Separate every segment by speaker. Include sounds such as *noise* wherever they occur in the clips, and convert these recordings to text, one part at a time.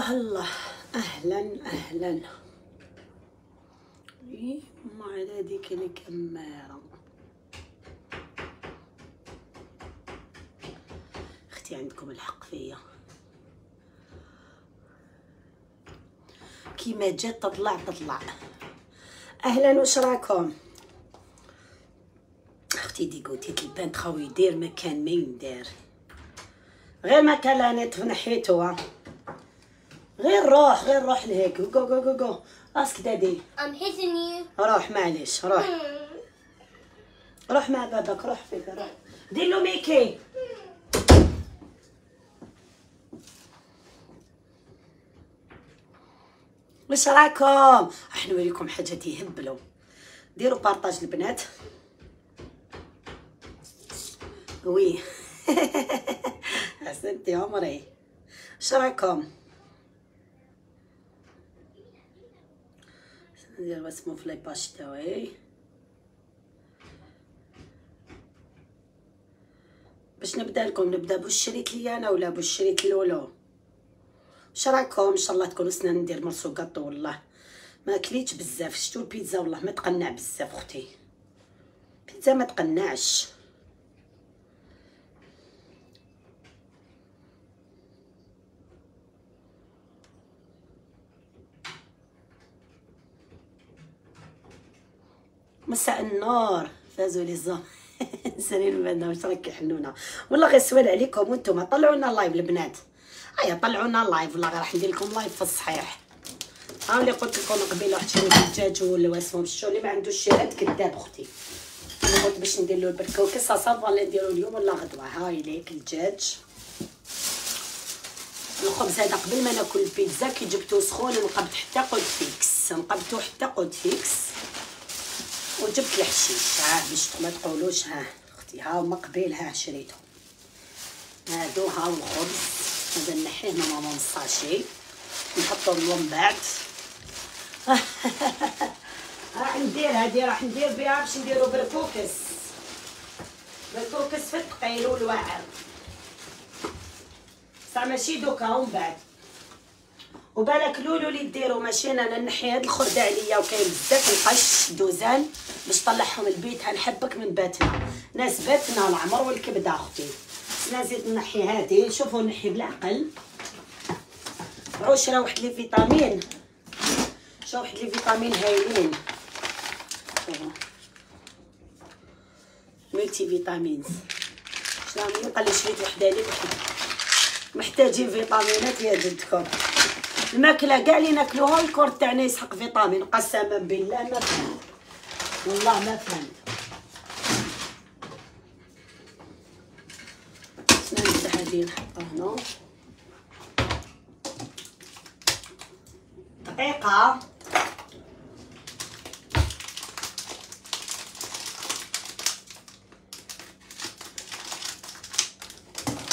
Speaker 1: الله الله. أهلا أهلا. إيه، ما على ديك الكمارة. أختي عندكم الحق فيا. كيما جات تطلع تطلع. أهلا واش راكم؟ أختي دي قلتي البنت خاوي يدير مكان ما يندار غير ما كان لانيت ها. غير روح غير روح لهيك. جو جو جو جو راسك دادي
Speaker 2: hitting you.
Speaker 1: روح معليش روح. روح مع باباك روح فيك روح. دير له ميكي. واش راكم راح نوريكم حاجات يهبلوا ديروا بارطاج البنات. وي. *laughs* حسنتي عمري. واش ندير اسمو في لي باج تاعي باش نبدا لكم نبدا بالشريط لي أنا ولا بالشريط لولو واش راكم ان شاء الله تكونوا سنان ندير مرسو كاطو والله ما كليتش بزاف شتو البيتزا والله ما تقنع بزاف أختي بيتزا ما تقنعش مساء النور. فازوا لي زون *laughs* سالين بعدنا واش راكي حنونه والله غير سوال عليكم وأنتم طلعوا لنا ال live البنات. هيا طلعوا لنا ال live والله راح ندير لكم live في الصحيح. ها اللي قلت لكم قبيلة واحد شريت الدجاج ولا اسمه الشو اللي ما عندوش شيرات كذاب أختي. قلت باش ندير له البركوكس ça va اللي نديرو اليوم. ولا غدوه هاي ليك الدجاج. الخبز هذا قبل ما ناكل البيتزا كي جبتو سخون نقبت حتى قلت فيكس. نقبتو حتى قلت فيكس. وجبت الحشيش ها باش ما تقولوش ها أختي ها هما قبيل ها شريتهم هادو ها الخبز هذا نحيه من من ال sachet نحطو من بعد. *laughs* راح ندير هادي راح ندير بها باش نديرو بركوكس بركوكس في الثقيل والواعر بصح ماشي دوكا ومن بعد. وبالك لولو اللي ديرو ماشي أنا نحي هاد الخردة عليا وكاين بزاف القش دوزان باش طلعهم البيت. هنحبك من باتنا. ناس باتنا العمر والكبده أختي. أنا زيد نحي هادي. شوفوا نحي بالعقل. عوش راه واحد les vitamines. شو واحد les vitamines هايلين. multivitamines. شنو قال لي شريت وحدة لي محتاجين فيتامينات يا جدكم. الماكله كاع اللي ناكلوها ال corps تاعنا يسحق فيتامين قسما بالله ما فهمت. والله ما فهمت. نفتح هادي نحطها هنا؟ دقيقة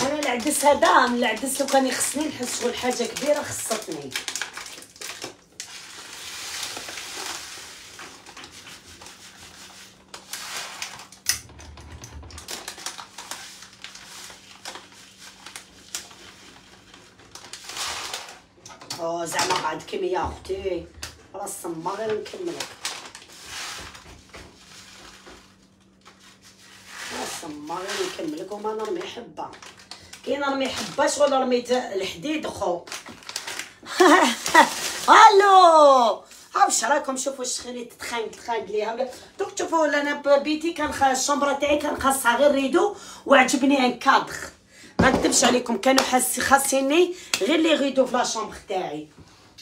Speaker 1: أنا العدس هذا من العدس لو كان يخصني نحس شغل حاجة كبيرة خصتني. أو زعما قعد كمية أختي؟ راس ما غير نكملك. ما غير نكملك وما نرمي حبة. كاين نرمي حبه شغل رميت الحديد خو. *laughs* ألو! واش راكم شوفوا خليت تخانق تخانق ليها ولا دوك تشوفوا أنا بيتي كان الشومبرة تاعي كان خاصها غير ريدو وعجبني ان كادر. ما نكذبش عليكم كانوا حاسي خاصيني غير les rideaux في la chambre تاعي.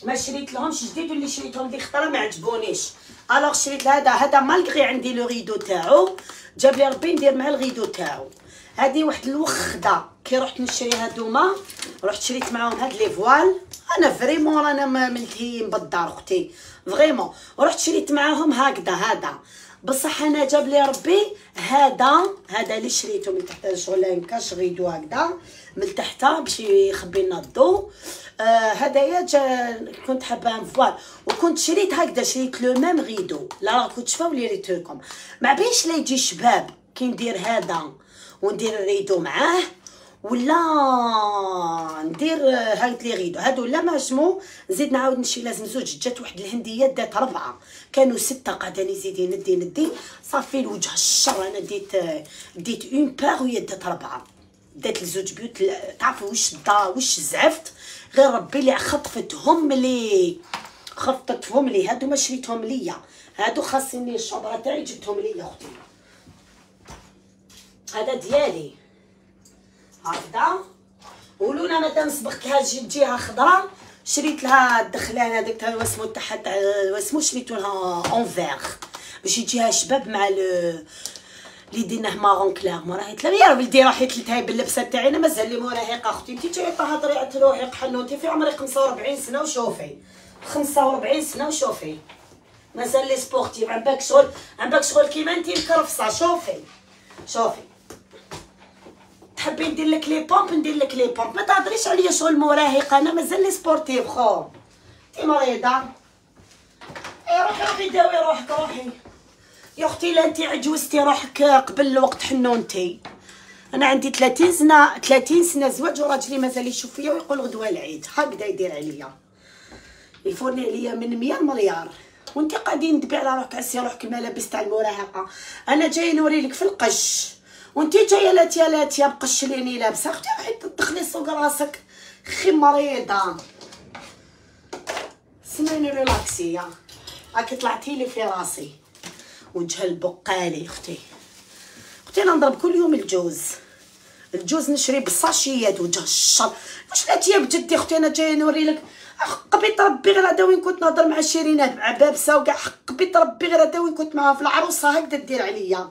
Speaker 1: ما شريت لهمش جديد واللي شريتهم ديك الخطره ما عجبونيش. alors شريت هذا هذا malgré عندي le rideau تاعو. جاب لي ربي ندير مع ال rideau تاعو. هذه واحد الوخدة. كي رحت نشري هادوما رحت شريت معاهم هاد les voiles. أنا vraiment رانا ملتهيين بالدار أختي vraiment. رحت شريت معاهم هكذا هذا. بصح أنا جاب لي ربي هذا هذا اللي شريته من تحت شغل كاش rideau هكذا. من تحت باش يخبي لنا الضو. آه هدايا جا كنت حابة voile وكنت شريت هكذا شريت le même rideau. لا راكو تشوفوا لي ريت لكم ما بيش لا يجي شباب كي ندير هذا وندير ال rideau معاه. ولا ندير هاد les rideaux. هادو لا ماجمو نزيد نعاود نشي لازم زوج جات واحد الهندية دات ربعة. كانوا ستة قاعدة نزيد ندي ندي. صافي الوجه الشر. أنا ديت ديت une paire وهي دات ربعة. دات لزوج بيوت تعرفوا واش دا واش زعفت؟ غير ربي اللي خطفتهم لي. خطفتهم لي. هادو ما شريتهم ليا. هادو خاصني ال chambre تاعي جبتهم ليا أختي. هذا ديالي. هكذا. ولونا مادام سبقت لها جهه خضراء شريت لها الدخلان هذاك تاع واسمو تحت واسمو شريتو لها أونفير. باش يجيها شباب مع اللي ديناه مارون كلار موراهي تلا يا ولدي راحي تلتهاي باللبسة تاعي أنا مازال لي مراهقه أختي انت جاية تهضري على تروحي حنوتي في عمري 45 سنة وشوفي. 45 سنة وشوفي. مازال لي سبورتيف عم باك شغل عم باك شغل كيما انت مكرفصه شوفي. شوفي. تحبي ندير لك les pompes ندير لك les pompes. ما تهضريش عليا شغل مراهقه أنا مازال لي sportive خو انت مريضة؟ اي روحي روحي داوي روحك روحي. يا أختي لا انت عجوزتي روحك قبل الوقت حنونتي أنا عندي 30 سنة 30 سنة زواج وراجلي مازال يشوف فيا ويقول غدوة العيد. هكذا يدير عليا. يفورني عليا من 100 مليار. وأنت قاعدين تبيع على روحك عسي روحك ملابس تاع المراهقة. أنا جاي نوري لك في القش. وانت جاية لاتيا لاتيا بقش ليني لابسة. أختي روحي تدخلي سوق راسك. خي مريضة. سمعني ريلاكسيه هاكي طلعتي لي في راسي. وجه البقالي أختي. أختي أنا نضرب كل يوم الجوز. الجوز نشري بالساشيات وجه الشر. واش لاتيا بجدي أختي أنا جاية نوري لك. حق بيت ربي غير هذا وين كنت نهضر مع شيرين مع بابسه وكاع حق بيت ربي غير هذا وين كنت معاها في العروسة. هكذا دير عليا.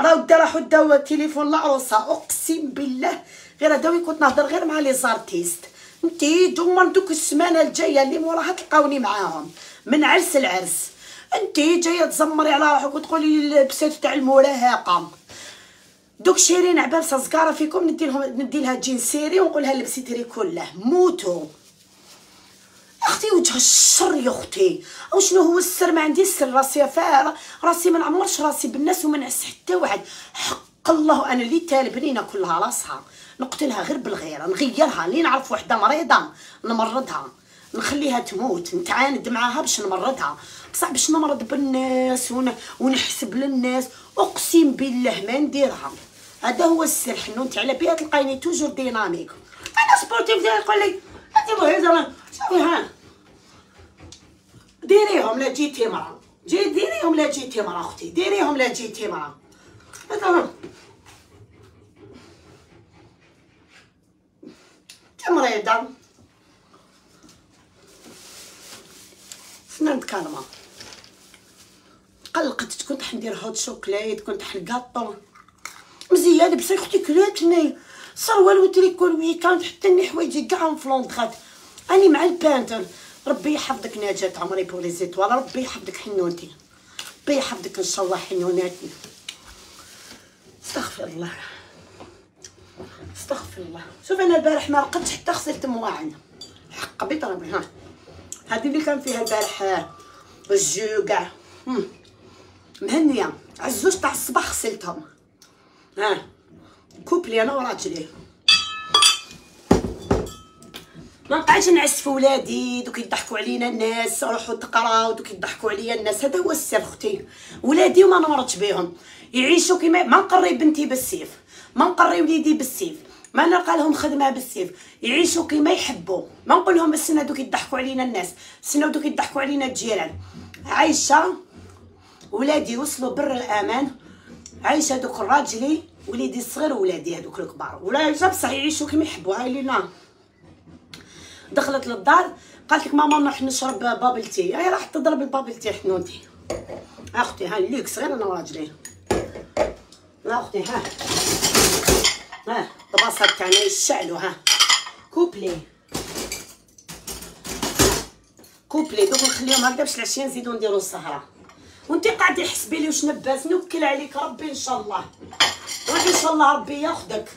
Speaker 1: راه ودا راحو داو التليفون العروسه أقسم بالله. غير هذا وين كنت نهضر غير مع les artistes. انتي دوما دوك السمانة الجاية اللي موراها تلقاوني معاهم. من عرس لعرس. انتي جاية تزمري على روحك وتقولي لبسات تاع المراهقه دوك شيرين عبابسه صغارة فيكم ندي لهم ندي لها jean serré ونقولها لبسي تري كله. موتو. أختي وجه الشر يا أختي. أو شنو هو السر؟ ما عندي السر راسي فارغ راسي ما نعمرش راسي بالناس وما نعس حتى واحد. حق الله أنا اللي تال بنينه كلها راسها نقتلها غير بالغيرة نغيرها. لين نعرف وحدة مريضة نمرضها. نخليها تموت نتعاند معاها باش نمرضها. بصح باش نمرض بالناس ون... ونحسب للناس. أقسم بالله ما نديرها هذا هو السر. حنونتي على بها تلقايني toujours dynamique. أنا sportif ديالي يقول لي انت مهزه شوفي ها ديريهم لا جيتي مرا. جي ديريهم لا جيتي مرا أختي. ديريهم لا جيتي مرا. مثلا مريضة سنان كالما قلقت كنت حندير hot chocolate كنت حنقاطو مزيان بصح أختي كلاتني سروال و tricot ال week-end حتى ني حوايجي كاع مفلونطخات أني مع ال peinture ربي يحفظك نجاة عمري pour les étoiles ربي يحفظك حنونتي ربي يحفظك إن شاء الله حنوناتي استغفر الله. استغفر الله. شوف أنا البارح ما رقدتش حتى غسلت مواعن حق بيت ربي ها. هذه اللي كان فيها البارح الجو كاع مهنية. عزوز تاع الصباح غسلتهم. ها. couplé أنا وراجلي. ما نقعدش نعس في ولادي دوك يضحكوا علينا الناس روحوا تقراو دوك يضحكوا عليا الناس. هذا هو السر أختي ولادي وما نمرضش بهم يعيشوا كيما ما نقري بنتي بالسيف. ما نقري وليدي بالسيف. ما نلقى لهم خدمة بالسيف. يعيشوا كيما يحبوا ما نقول لهم السنة دوك يضحكوا علينا الناس. السنة دوك يضحكوا علينا الجيران. عايشة. ولادي وصلوا بر الأمان. عايشة دوك راجلي وليدي الصغير وولادي هذوك الكبار. ولا بصح يعيشوا كيما يحبوا هاي لينا دخلت للدار قالت لك ماما نروح نشرب bubble tea. هي راح تضرب ال bubble tea حنوتي. أختي ها اللوكس غير أنا وراجلي لا أختي ها. ها البصل تاعنا يشعلوا ها. couplé. couplé دوك نخليهم هكذا باش العشيه نزيدو نديرو السهره وانت قاعدة حسبي لي واش نبات نوكل عليك ربي إن شاء الله. روحي إن شاء الله ربي ياخذك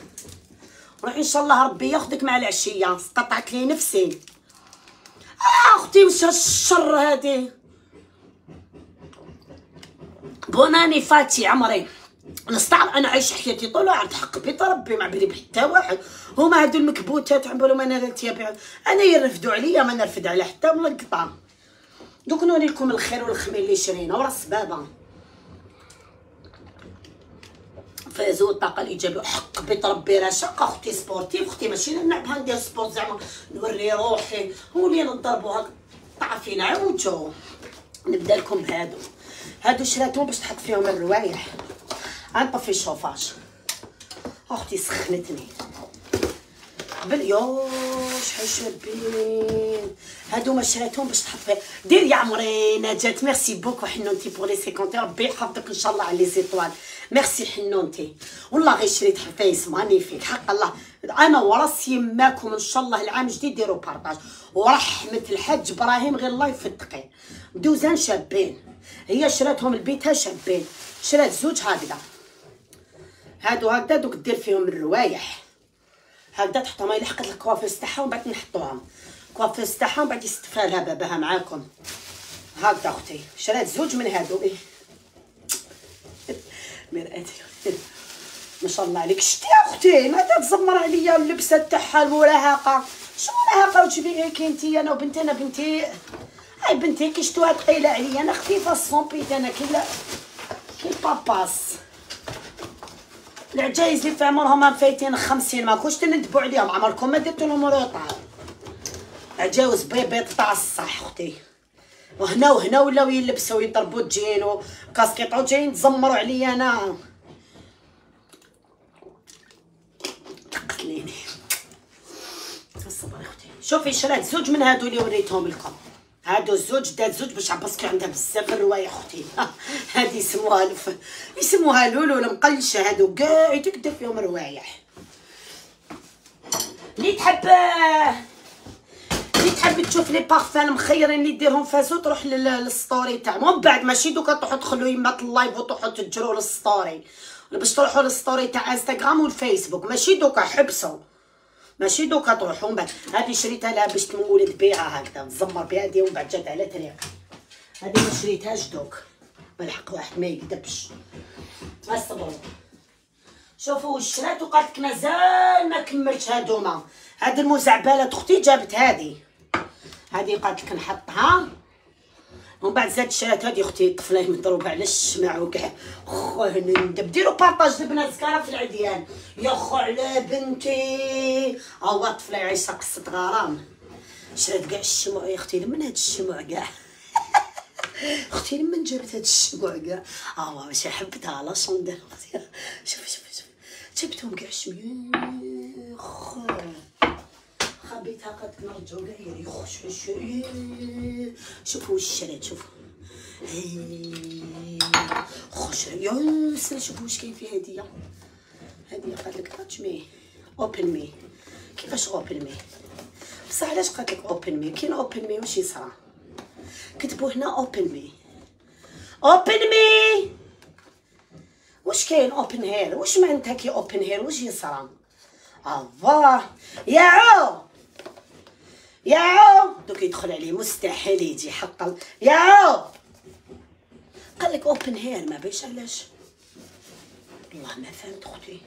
Speaker 1: روحي إن شاء الله ربي ياخذك مع العشية. استطعت لي نفسي. آه أختي واش الشر هادي bonne année فاتي عمري. نستعر أنا عايشه حياتي طول عرض حق بيت ربي ما بيني بحتى واحد. هما هادو المكبوتات عمرهم أنا تيابع. أنا يرفدوا عليا ما نرفد على حتى ملقطه دوك نوري لكم الخير والخميل اللي شرينا ورا السبابة. فازوا الطاقة الإيجابية. حق بيت ربي راه شاقه أختي سبورتيف أختي ماشي نلعبها ندير سبورت زعما نوري روحي ولي نضربوها طافينا عاودو نبدأ لكم بهادو. هادو شراتهم باش تحط فيهم الروايح غنطفي الشوفاج. أختي سخنتني. قبل شحال شابين هادو ما شراتهم باش تحط فيه دير يا عمري نجاة merci beaucoup حنونتي pour les cinquante ربي يحفظك إن شاء الله على les étoiles merci حنونتي والله غير شريت حوايج magnifique حق الله أنا وراس يماكم ان شاء الله العام الجديد ديروا partage ورحمه الحاج إبراهيم غير الله يفتقي دوزان شابين هي شراتهم لبيتها شابين شرات زوج هكذا هادو هكذا دوك دير فيهم الروايح هكذا تحطهم يلحقت الكوافيس تاعها ومن بعد نحطوهم كوافيس تاعها ومن بعد يستفى لها باباها معاكم هكذا أختي شرات زوج من هادو إيه مرآتي. ما شاء الله عليك. شتي أختي؟ ما تتزمر عليا اللبسة تاعها المراهقة. شنو مراهقة وتجيبي كي انتي أنا وبنتي أنا بنتي. هاي بنتي كي شتوها ثقيله عليا. أنا خفيفة الصومبيت أنا كي كي باباس. العجايز اللي في عمرهم فايتين خمسين. ما كنتش تندبوا عليهم. عمركم ما درتو لهم روطه عجاوز بيبيط تاع الصح أختي. وهنا وهنا ولاو يلبسوا يضربوا الجين وكاسكيطو جايين تزمروا عليا أنا. تقتليني الصبر أختي. شوفي شرات زوج من هادو اللي وريتهم لكم. هادو الزوج دات زوج باش عباسكي عندها بزاف الروايح أختي. هادي يسموها الف يسموها لولو المقلشه هادو كاع تقدر فيهم روايح. اللي تحب؟ اللي تحب تشوف لي بارفان مخيرين اللي ديرهم فازو تروح لل story تاعهم. ومن بعد ماشي دوكا تروحوا تدخلوا يمات ال live وتروحوا تجروا لل story. باش تروحوا للستوري تاع انستغرام والفيسبوك ماشي دوكا حبسوا. ماشي دوكا تروحوا. من بعد هذه شريتها لها باش تمول تبيعها هكذا. تزمر بها هذه ومن بعد جات على طريق هذه ما شريتهاش دوك. بالحق واحد ما يكذبش اصبروا شوفوا شرات وقالت لك مازال ما كملتش هادوما. هاد المزعبلات أختي جابت هذه هذه قالت لك نحطها. ومن بعد زاد شرات هذه أختي طفله مضروبه على الشمع وكاع. خو ندب. ديروا بارطاج البنات زكاره في العديان. يا خو على بنتي. هو طفله عايشه قصه غرام شرات كاع الشموع يا أختي من هاد الشموع كاع؟ *laughs* أختي من جابت هاد الشموع كاع؟ آه ماشي حبتها لا شوندير شوفي شوفي شوفي جبتهم كاع شميخ قد نرجعو كاع يخش شوفوا شرات شوفوا خش سلا شوفوا واش كاين في هدية. هدية قالت لك touch me open me كيفاش open me بصح علاش قالت لك open me كاين open me واش يصرا كتبوا هنا open me open me واش كاين open here واش معناتها كي open here واش يصرا الله! يا عو! يا عو دوك يدخل عليه مستحيل يجي حق يا عو قال لك اوبن هير ما بيش علاش؟ والله ما فهمت أختي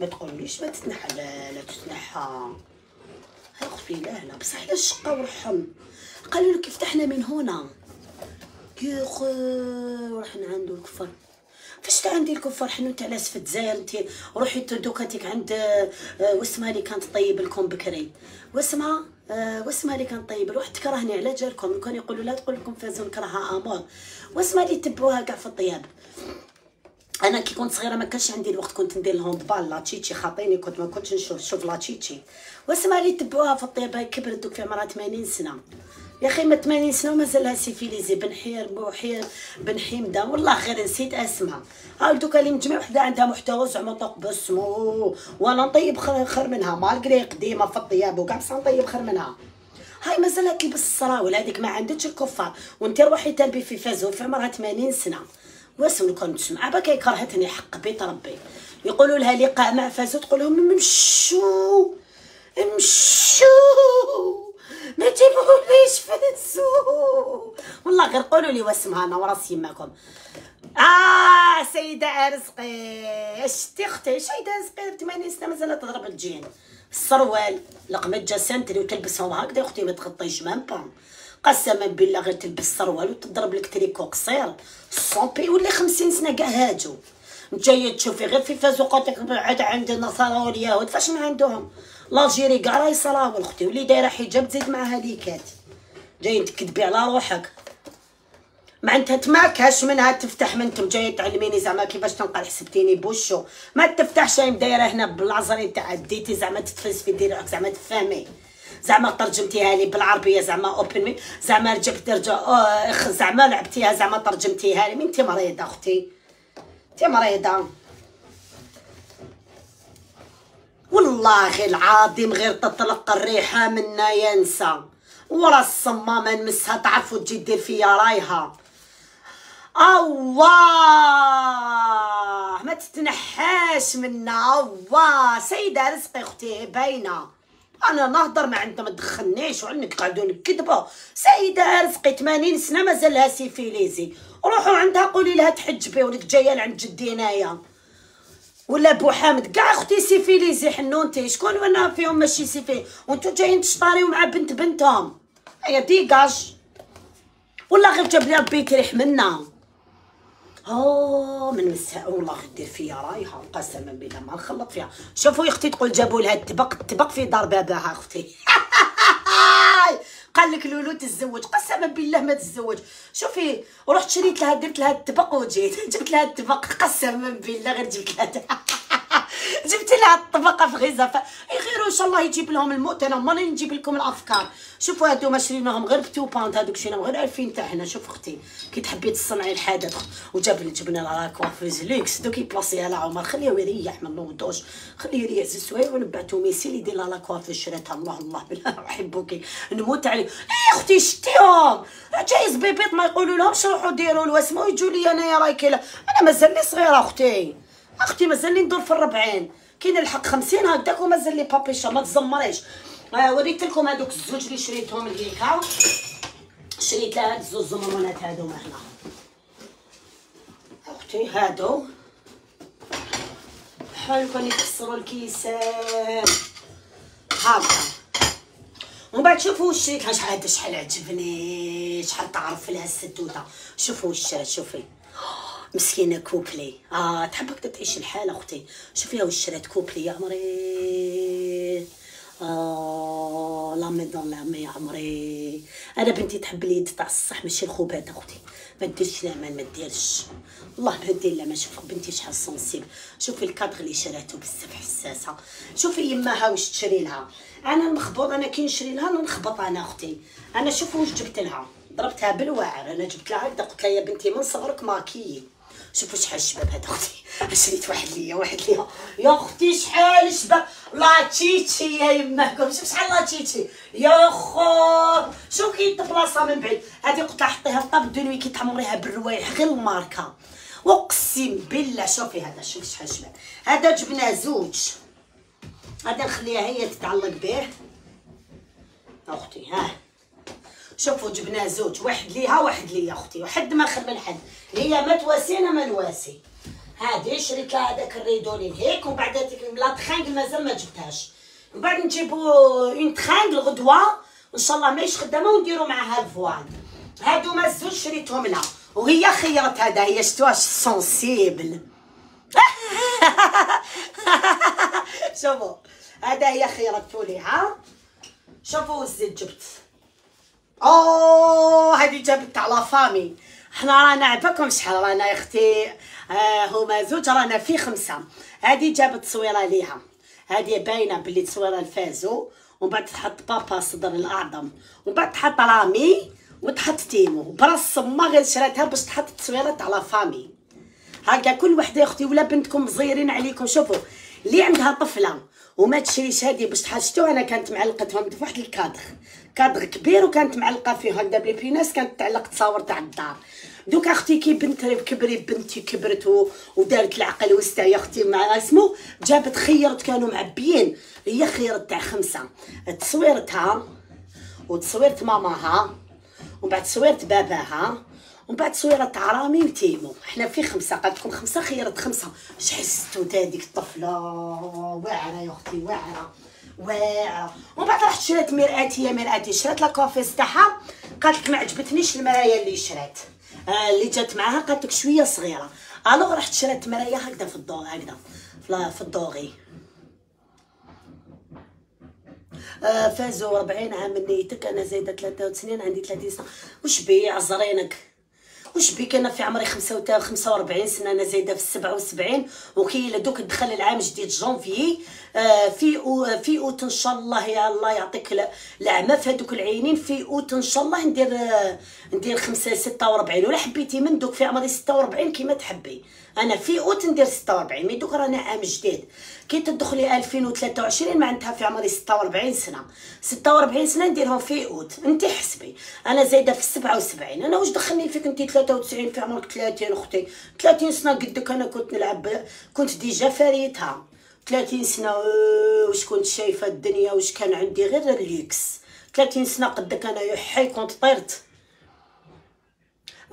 Speaker 1: ما تقوليش ما تتنحى لا لا تتنحى. أختي لا لا بصح علاش شقا ورحم. قالوا لك فتحنا من هنا. خو رحنا عنده الكفر. فاش عندي الكفار حنو تاع ناس في الجزائر انت روحي دوكاتيك عند آه، واسمها اللي كانت طيب لكم بكري. واسمها؟ آه اللي كانت طيب. روح تكرهني على جاركم. كانوا يقولوا لا تقول لكم فازون كرهها امور واسمها اللي تبوها كاع في الطياب. أنا كي كنت صغيرة ما كانش عندي الوقت كنت ندير الهوندبال لا تشيتشي. خاطيني كنت ما كنتش نشوف شوف لا تشيتشي. واسمها اللي تبوها في الطياب. كبرت دوك في عمرها 80 سنة. يا أخي ما 80 سنة ومازالها سيفيليزي بنحير بوحير بن حمدة. والله غير نسيت أسمها. ها دوكا اللي مجمع وحدة عندها محتوى زعما بسمو وأنا نطيب خير منها. مالغري قديمة في الطياب وكاع بصح نطيب خير منها. هاي مازال تلبس الصراول هذيك ما عندكش الكفار وانت روحي تلبي في فازو في عمرها 80 سنة. واسم كنت تسمع. باك كرهتني حق بيت ربي. يقولوا لها لقاء مع فازو تقول لهم مشوا مشوا ما تجيبوليش فلسو والله غير قولوا لي واسمها أنا وراس يماكم آه سيدة أرزقي. شتي أختي؟ سيدة ارزقي 80 سنة مازال تضرب الجين. السروال لقمة جاسنتري وتلبسهم هكذا أختي ما تغطيش مام با قسما بالله غير تلبس السروال وتضرب لك تريكو قصير الصومبي ولا خمسين سنة كاع هاجو. جاية تشوفي غير في فازوقاتك بعد عند النصارى واليهود فاش ما عندهم؟ لاجيري كاع راهي صلاة أختي واللي دايرة حجاب تزيد معاها ليكات جاي تكذبي على روحك. ما انت تماكش منها تفتح من أنتم جاي تعلميني زعما كيفاش تنقل حسبتيني بوشو. ما تفتحش دايره هنا بالعزري تاع ديتي زعما تتفلسفي ديري زعما تفهمي. زعما ترجمتيها لي بالعربية زعما اوبن مي زعما جبت رجع زعما لعبتيها زعما ترجمتيها لي انت مريضة أختي؟ انت مريضة. والله العظيم غير تطلق الريحة منا ينسى. ورا الصمامة نمسها تعرفوا تجي دير فيا رايها. الله! ما تتنحاش منا. الله! سيدة رزقي أختي باينة. أنا نهضر ما عندها ما تدخلنيش وعندك قاعدون كذبوا سيدة رزقي 80 سنة مازالها سيفيليزي روحوا عندها قولي لها تحجبي ولك جاية لعند جدي هنايا. ولا بو حامد. كاع أختي سيفيليزي حنونتي شكون وأنا فيهم ماشي سيفي؟ وانتو جايين تشطاريو مع بنت بنتهم. هيا ديكاج ولا غير جاب لي ربي تريح منا. أوه من مساء والله غدير فيا رايحة. قسما بالله ما نخلط فيها. شوفوا يا أختي تقول جابوا لها التبق التبق في دار باباها أختي. *laughs* قال لك لولو تتزوج قسما بالله ما تتزوج. شوفي رحت شريت لها درت لها التبق وجيت. *laughs* جبت لها التبق قسما بالله غير جبت لها. *laughs* جبت لها الطبقه في غيزه. ان شاء الله يجيب لهم الموت أنا ماني نجيب لكم الافكار. شوفوا هادو شريناهم غير بتو باوند هادوك شريناهم غير 2000 تاع هنا. شوف أختي كي تحبي تصنعي الحدث وجاب جبنا لها كوافيز ليكس دوك يبلاصيها على عمر. خليه يريح ما نوضوش خليه يريح زي سوايع ونبعتو ميسي اللي يدير لها لاكوافيز شريتها. الله الله بالله. *laughs* أحبك. نموت عليه اي أختي شتيهم. جايز بيبيط ما يقولوا لهمش روحوا ديروا الوسمة ويجوا لي انايا كاينة أنا مازال صغيرة أختي. أختي مازال ندور في الربعين. كاين الحق خمسين هكداك ومازال لي بابيشا ما تزمريش. آه وريت لكم هذوك الزوج اللي شريتهم ليكا. شريت لها هاد الزوج زمرونات هادو هنا أختي هادو. كانوا يكسروا الكيسان. هاكا. ومن بعد شوفوا شريتها شحال شحال عجبني شحال تعرف لها السدودة. شوفوا الشرا شوفي. مسكينة كوبلي. آه تحب هكذا تعيش الحاله أختي شوفيها واش شرات كوبلي يا عمري. آه لا ميدون لا يا عمري. أنا بنتي تحب اليد تاع الصح ماشي الخوبات أختي. ما ديرش الامان ما ديرش والله ما دير لا ما شوف بنتي شحال سونسيبل شوفي الكادغ اللي شراتو بزاف حساسة. شوفي يماها واش تشري لها. أنا المخبوط أنا كي نشري لها نخبط أنا أختي. أنا شوفوا واش جبت لها. ضربتها بالواعر. أنا جبت لها قلت لها يا بنتي من صغرك ماكيي شوفوا شحال الشباب هذا أختي. شريت واحد ليا واحد ليا. يا أختي شحال الشباب؟ لا تشيتشي يا يماكم شوف شحال لا تشيتشي. يا خو. شو كي بلاصة من بعيد؟ هذه قلت لها حطيها في طاب دونوي كي تعمريها بالروايح غير الماركة. اقسم بالله شوفي هذا شوف شحال الشباب. هذا جبنا زوج. هذا نخليها هي تتعلق به. أختي ها. شوفوا جبنا زوج واحد ليها واحد ليا أختي وحد ما خر من حد هي ما تواسي أنا ما نواسي. هادي شريت لها هذاك الريدولين هيك ومن بعد لا تخانق مازال ما جبتهاش. من بعد نجيبو اون تخانق الغدوة ان شاء الله ماهيش خدامة ونديرو معاها الفوان. هادو ما الزوج شريتهم لها. وهي خيرت هذا هي شتوها سونسيبل *laughs* شوفوا هذا هي خيرتو ليها شوفوا الزيت جبت. أوه هذه جابت على فامي. حنا رانا عباكم شحال رانا أختي؟ آه هما زوج رانا في خمسة. هذه جابت تصويره ليها. هذه باينة بلي تصويره الفازو ومن بعد تحط بابا صدر الأعظم. ومن بعد تحط رامي وتحط تيمو. براس ما غير شراتها باش تحط تصويرات على فامي. هكا كل وحدة أختي ولا بنتكم صغيرين عليكم. شوفوا اللي عندها طفلة وما تشريش هذه باش تحاجتو أنا كانت معلقتهم في واحد الكادر. كادر كبير وكانت معلقة فيه هكذا بلي بيناس كانت تعلق تصاور تاع الدار. دوك أختي كي بنت كبري بنتي كبرت ودارت العقل وستا يا أختي مع اسمو جابت خيرت كانوا معبيين. هي خيرت تاع خمسة. تصويرتها وتصويرت ماماها ومن بعد تصويرت باباها ومن بعد تصويرة تاع رامي وتيمو. حنا في خمسة قالت لكم خمسة خيرت خمسة. اش تا هذيك الطفلة واعرة يا أختي واعرة. واعره ومن بعد رحت شريت مرآتيه مرآتي. شريت la coiffeuse تاعها. قالت لك ما عجبتنيش المرايه اللي شريت. آه اللي جات معاها قالت لك شوية صغيرة. alors رحت شريت مرايه هكذا في ال doré هكذا. في ال doré آه فازوا 40 عام من نيتك أنا زايدة 3 سنين عندي 30 سنة. وش بي عزرينك وش بيك؟ أنا في عمري 45 سنة أنا زايدة في 77 وكي دوك دخل العام جديد جونفي آه في أو في أوت إن شاء الله يا الله يعطيك العمى في هذوك العينين. في أوت إن شاء الله ندير آه ندير 5 46 ولا حبيتي من دوك في عمري 46 كيما تحبي. أنا في أوت ندير 46 mais دوك رانا عام جديد. كي تدخلي 2023 معناتها في عمري 46 سنة. 46 سنة نديرهم في أوت. انت حسبي. أنا زايدة في 77 أنا واش دخلني فيك انت 93 في عمرك 30 أختي؟ 30 سنة قدك أنا كنت نلعب كنت déjà فريتها 30 سنة واش كنت شايفة الدنيا؟ واش كان عندي غير الليكس 30 سنة قدك أنا يحي كنت طيرت.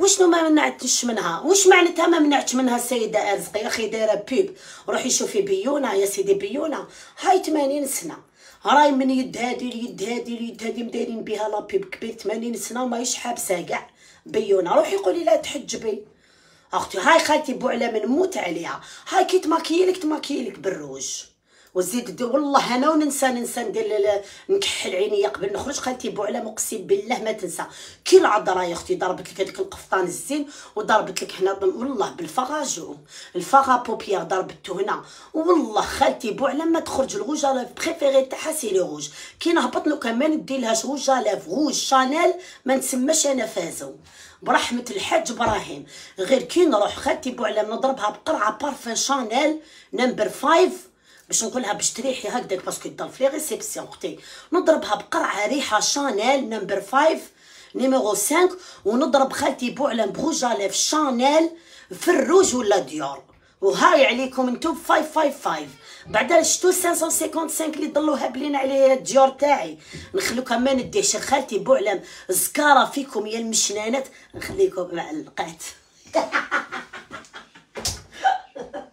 Speaker 1: وشنو ما منعتش منها؟ واش معناتها ما منعتش منها السيدة أرزقي؟ أخي دايرة بيب روحي شوفي بيونا يا سيدي بيونا هاي 80 سنة. راي من يد هادي ليد هادي ليد هادي مدايرين بها لا بيب كبير 80 سنة وماهيش حابسه كاع بيونا روحي قولي لا تحجبي أختي هاي خالتي بوعلة من موت عليها. هاي كي تماكيلك تماكيلك بالروج. وزيد والله أنا وننسى ننسى ندير نكحل عينيا قبل نخرج. خالتي بوعله مقسم بالله ما تنسى. كي العذراء يا أختي ضربت لك هذاك القفطان الزين وضربت لك هنا والله بالفغاجو الفغا بوبيير ضربته هنا. والله خالتي بوعله ما تخرج ال rouge à lèvres préféré تاعها c'est le rouge كي نهبط لو كان ما نديلهاش rouge à lèvres rouge شانيل ما نسماش أنا فازو. برحمة الحاج إبراهيم. غير كي نروح خالتي بوعله نضربها بقرعة بارفان شانيل number five. باش نقولها باش تريحي هكذاك parce que تضل في réception أختي. نضربها بقرعة ريحة شانيل نمبر 5 numéro 5 ونضرب خالتي بوعلم ب rouge à lèvres شانيل في الروج ولا ديور. وهاي عليكم أنتم 555 بعدا شتو 555 اللي ضلوا هابلين عليه الديور تاعي. نخلوك ما نديش خالتي بوعلم زكارة فيكم يا المشنانات. نخليكم معلقات *laughs*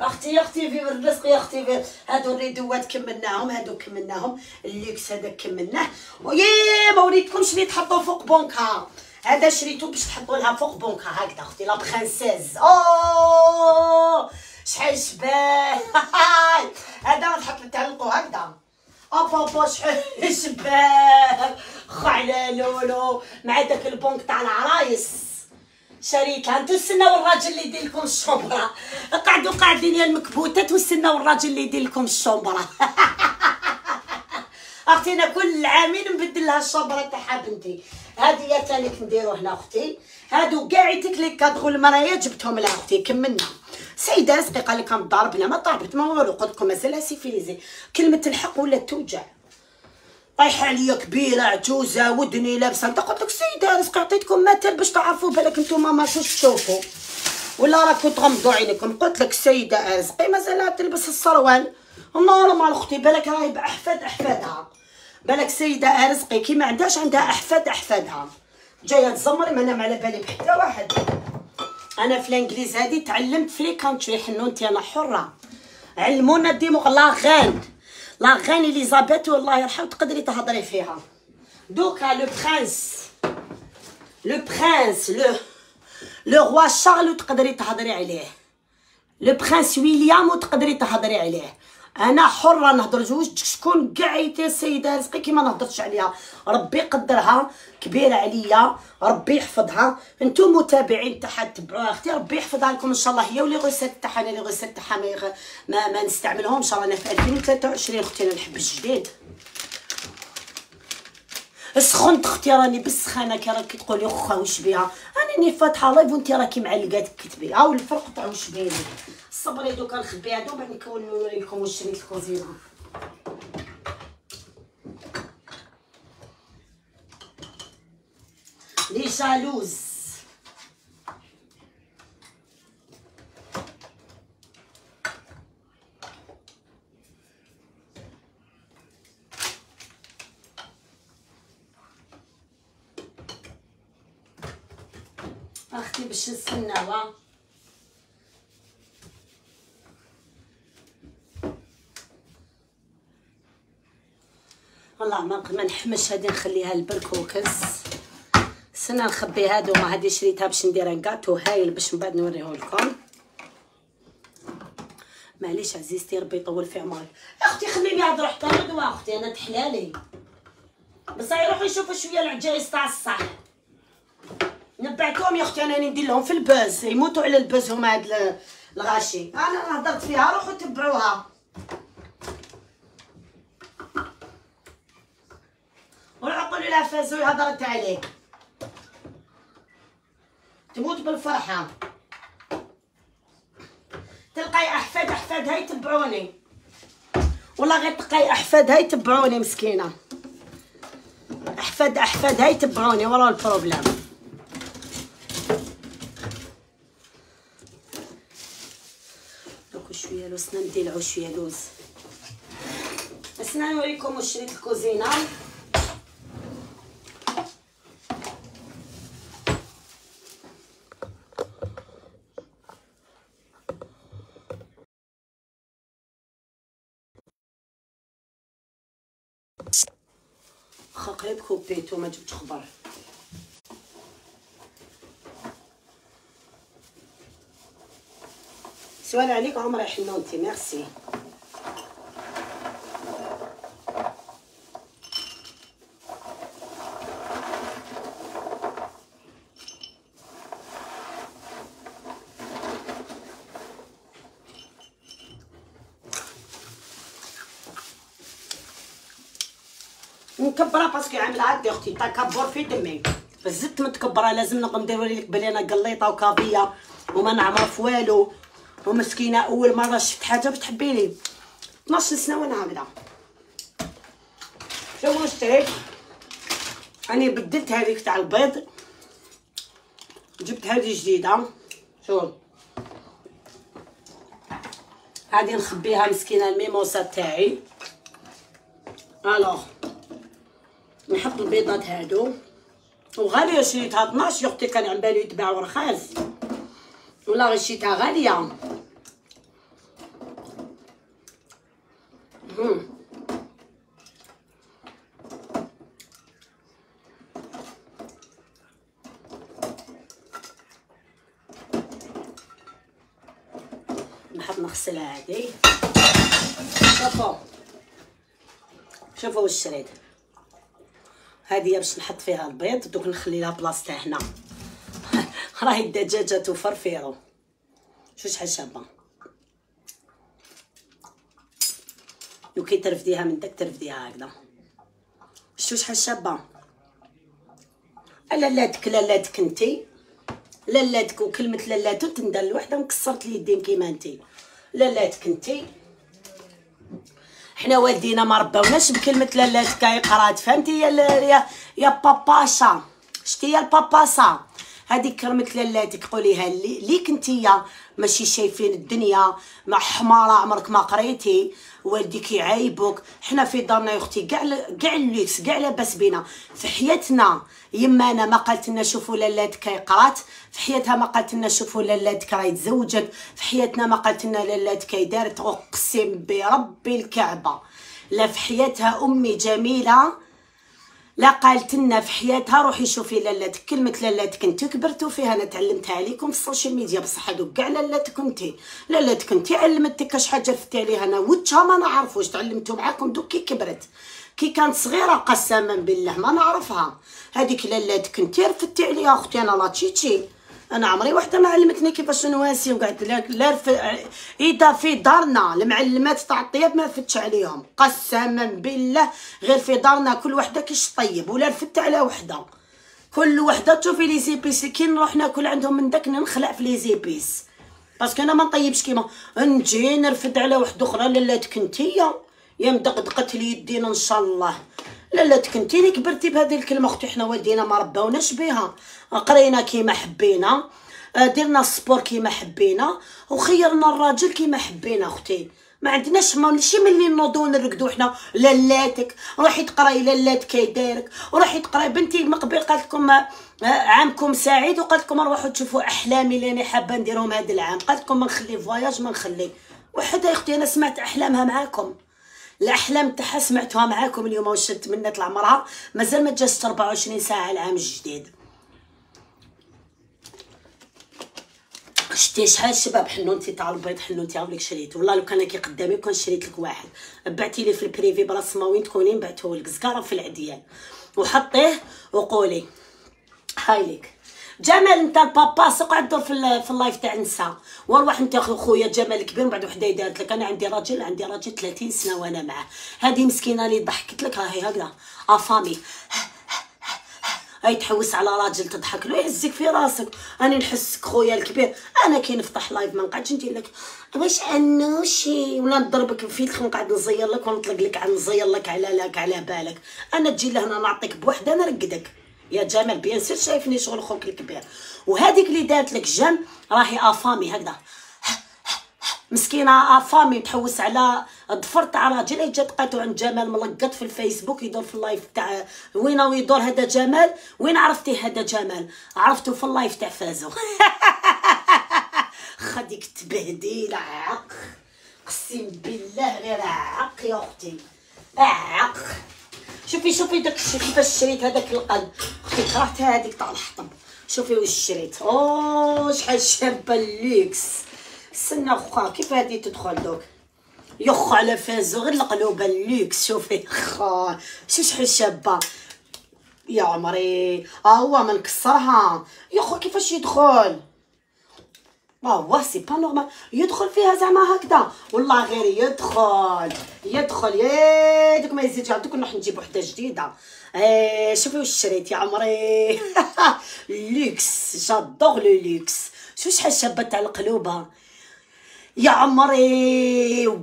Speaker 1: أختي أختي في الرزق يا أختي في هادو الريدوات كملناهم هادو كملناهم الليكس هذا كملناه. ويا ما وريتكمش اللي تحطوا فوق بونكا هذا شريتو باش تحطوا لها فوق بونكا هكذا أختي la princesse أوه! شحال شباه *laughs* هذا تحط تعلقوا هكذا. ابا شحال شباه خو على لولو مع داك البونك تاع العرايس. شريكة انتو استناو الراجل اللي يدير لكم ال chambre قعدوا قاعدين يا المكبوتات واستناو الراجل اللي يدير لكم ال chambre *laughs* أختي أنا كل عامين نبدل لها ال chambre تاعها بنتي. هذه يا تانيك نديرو هنا أختي. هادو كاع les cadres و المرايا جبتهم لها أختي. كملنا. سيدة رزقي قال لك ضاربنا ما ضربت ما والو قلت لكم مازال civilisée كلمة الحق ولا توجع؟ رايحه عليا كبيرة عجوزه ودني لابسة. أنت قلت لك سيدة رزقي عطيتكم مثل باش تعرفوا بالك نتوما ما تشوفوا. ولا راكم تغمضوا عينيكم. قلت لك سيدة رزقي مازال تلبس السروال نورمال أختي بالك راهي بأحفاد أحفادها. بالك سيدة رزقي كي ما عندهاش عندها أحفاد أحفادها. جاية تزمر ما أنا على بالي بحتى واحد. أنا في الإنجليز هادي تعلمت في لي كونتري حنونتي أنا حرة. علمونا ديمو لا غاند لاغاني اليزابيث والله يرحم تقدري تهضري فيها دوكا لو برانس لو برانس لو لو روا شارل تقدري تهضري عليه le prince ويليام تقدري تهضري عليه أنا حرة نهضر جوج شكون كاع يتي السيدة رزقي كيما نهضرش عليها. ربي يقدرها كبيرة عليا ربي يحفظها. أنتم متابعين تاعها تبعوها أختي ربي يحفظها لكم إن شاء الله. هي و les recettes تاعها les recettes تاعها ما, ما, ما نستعملهم إن شاء الله. أنا في 2023 أختي أنا نحب الجديد. سخنت أختي راني بالسخانة كي راكي تقولي خا واش بيها؟ راني فاتحة لايف وانت راكي معلقات كتبي هاو الفرق تاع واش بيني صبري دوكا نخبي هادو بعد نكون نوري لكم واش شريت الكوزينة. لي جالوز. أختي باش نستناوها. والله ما ما نحمش هادي نخليها البركوكس سنة نخبي هادو ما هادي شريتها باش ندير كاطو هايل باش من بعد نوريه لكم. معليش عزيزتي ربي يطول في عمرك. أختي خليني نهضر حتى غدوه أختي أنا تحلالي. بصح يروحوا يشوفوا شوية العجايز تاع الصح. نبعتهم يا أختي أنا ندير لهم في الباز. يموتوا على الباز هما هاد الغاشي. أنا هضرت فيها روحوا تبعوها لها فازوي هضرت عليك تموت بالفرحة. تلقاي أحفاد احفادها يتبعوني والله غير تلقاي احفادها يتبعوني مسكينة. أحفاد احفادها يتبعوني ورا البروبليم. دوك شوية لوز نديلعو شوية لوز. بس نوريكم واش شريت الكوزينة. كوبيتو ما جبتش خبر. سؤال عليك عمر حنونتي ميرسي. باسكو عامله عادي أختي تكبر في دمي. زدت متكبرة لازم نقوم ندير لك بلي أنا قليطة وكافية وما نعرف والو. ومسكينة أول مرة شفت حاجة بتحبيني. 12 سنة وأنا عاملة. شوفوا اشتريت راني بدلت هذيك تاع البيض. جبت هذه جديدة. شوف هذه نخبيها مسكينة الميموسة تاعي. الوغ البيضات هادو. وغالية شريتها 12 أختي كان عم بالي يتباعو رخاص ولا غير شريتها غالية. نحط نغسلها هادي. شوفوا شوفوا واش شريت. هذه باش نحط فيها البيض دوك نخلي لها بلاصتها هنا. *laughs* راهي الدجاجة تفرفيرو شو شحال شابة؟ وكي ترفديها من داك ترفديها هكذا. شو شحال شابة؟ لالاتك لالاتك أنتي. لالاتك وكلمة لالاتو تندر لوحده مكسرت اليدين كيما أنتي. لالاتك أنتي. حنا والدينا ما رباوناش بكلمة لالاتك قرات فهمتي؟ يا يا باباشا. شتي يا الباباسا هذيك كلمة لالاتك قوليها لي ليك نتيا ماشي شايفين الدنيا مع حمارة عمرك ما قريتي. والديك يعايبك حنا في دارنا يا أختي كاع كاع الليكس كاع لاباس بينا. في حياتنا يما أنا ما قالت لنا شوفوا لالاتك قرات. في حياتها ما قالت لنا شوفوا لالاتك راهي تزوجت. في حياتنا ما قالت لنا لالاتك دارت. أقسم برب الكعبة. لا في حياتها أمي جميلة لا قالت لنا في حياتها روحي شوفي لالاتك كلمة لالاتك انت كبرتوا فيها أنا تعلمتها عليكم في ال social media بصح هادو كاع لالاتك انت لالاتك انت علمتك كاش حاجة رفتي عليها أنا وجهها ما نعرفوش تعلمتو معاكم دوك كي كبرت. كي كانت صغيرة قسما بالله ما نعرفها. هذيك لالاتك انت رفتي عليها أختي أنا لا تشيتشي. أنا عمري وحدة ما علمتني كيفاش نواسي وقعدت لا اذا في دارنا المعلمات تاع الطياب ما فتش عليهم. قسما بالله غير في دارنا كل وحدة كيش طيب ولا رفدت على وحدة. كل وحدة تشوفي لي زيبيس كي نروح ناكل عندهم من داك نخلع في لي زيبيس باسكو أنا ما نطيبش كيما. نجي نرفد على وحدة أخرى لالاتك انتيا يا مدقدقت لي يدينا إن شاء الله. لالاتك انتي كبرتي بهذه الكلمة أختي حنا والدينا ما رباوناش بها. قرينا كيما حبينا آه، درنا ال sport كيما حبينا وخيرنا الراجل كيما حبينا أختي. ما عندناش ماشي ملي نوضو نرقدو حنا لالاتك روحي تقراي لالاتك كي دايرك وروحي تقراي. بنتي مقبل قالت لكم آه، عامكم سعيد وقالت لكم روحوا تشوفوا أحلامي اللي أنا حابة نديرهم هذا العام. قالت لكم ما نخلي voyage ما نخلي. وحدة أختي أنا سمعت أحلامها معاكم. الأحلام تاعها سمعتوها معاكم اليوم واش تمنت لعمرها مازال ما جات 24 ساعة العام الجديد. شتي شحال شباب حنونتي تاع البيض حنونتي هاوليك شريت؟ والله لو كان كي قدامي كان شريت لك واحد. بعتي لي في ال privé بلاصه ما وين تكوني نبعثوه لك زكاره في العديان. وحطيه وقولي هاي لك. جمال انت البابا سقعد دور في, في ال live تاع النساء وروح انت خويا جمال كبير من بعد وحده دارت لك أنا عندي راجل عندي راجل 30 سنة وأنا معاه. هذه مسكينة اللي ضحكت لك راهي هكذا. أفامي. هاي تحوس على راجل تضحك له يهزك في راسك. أنا نحسك خويا الكبير. أنا كي نفتح لايف ما نقعدش ندير لك. واش انوشي ولا نضربك في ونقعد نزير لك ونطلق لك نزير لك على لك على بالك. أنا تجي لهنا نعطيك بوحدة نرقدك. يا جمال بيان سير شايفني شغل خوك الكبير. وهذيك اللي دارت لك j'aime راهي affamée هكذا. مسكينة affamée تحوس على ضفر تاع راجل جات لقاتو عند جمال ملقط في الفيسبوك يدور في ال live تاع وين يدور هذا جمال؟ وين عرفتي هذا جمال؟ عرفتو في ال live تاع فازو. *laughs* خديك تبهديل عق قسم بالله غير عق يا أختي. عق شوفي شوفي داك كيفاش شريت هذاك القلب. أختي كرهت هذيك تاع الحطب. شوفي واش شريت. أوه شحال شابه الليكس. استنى خا كيف هادي تدخل دوك؟ يخ على فازو غير القلوبة الليكس شوفي. خا شو شحال شابة. يا عمري. آه هو ما نكسرها. يخو كيفاش يدخل؟ هو c'est pas normal يدخل فيها زعما هكذا والله غير يدخل يدخل يا دوك ما يزيدش دوك نروح نجيب وحده جديده إيه شوفي واش شريت يا عمري luxe j'adore le luxe شو شحال شابه تاع القلوبه يا عمري واو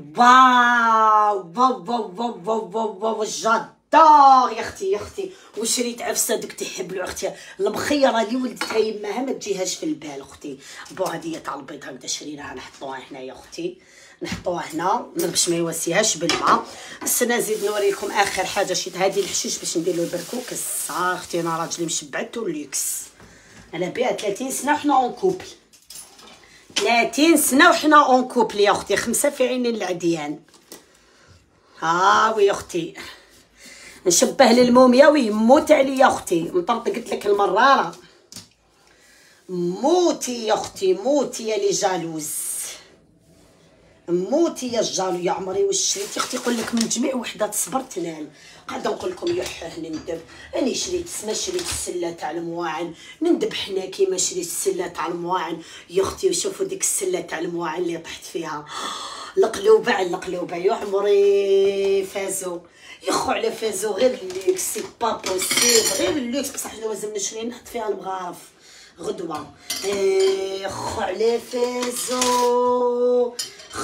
Speaker 1: واو واو واو واو واو, واو j'adore يا أختي يا أختي. وشريت عفسه دوك تحبلو أختي؟ المخيرة اللي ولدتها يماها ما تجيهاش في البال أختي. بو هذه تاع البيض هكذا شريناها نحطوها هنا يا أختي. نحطوها هنا باش ما يواسيهاش بالماء. السنة نزيد نوريكم آخر حاجة شيت هذه الحشيش باش ندير له البركوكس أختي أنا راجلي مشبعته ليكس أنا بها 30 سنة وحنا en couple. 30 سنة وحنا en couple يا أختي خمسة في عين العديان. ها oui أختي. نشبه للموميا ويموت عليا أختي. مطرطقت لك المرارة. موتي يا أختي موتي يا les jalouses موتي يا ال jaloux يا عمري واش شريتي أختي؟ يقول لك من جميع وحدة تصبر تنال قاعدة نقول لكم يحه نندب. أني شريت سما شريت السلة تاع المواعن. نندب حنا كيما شريت السلة تاع المواعن. يا أختي وشوفوا ديك السلة تاع المواعن اللي طحت فيها. *gasps* القلوبه على القلوبه يا عمري فازو يخو على فازو غير ال luxe c'est pas possible غير اللوكس بصح حنا لازم نشري نحط فيها المغارف غدوة. يخو على فازو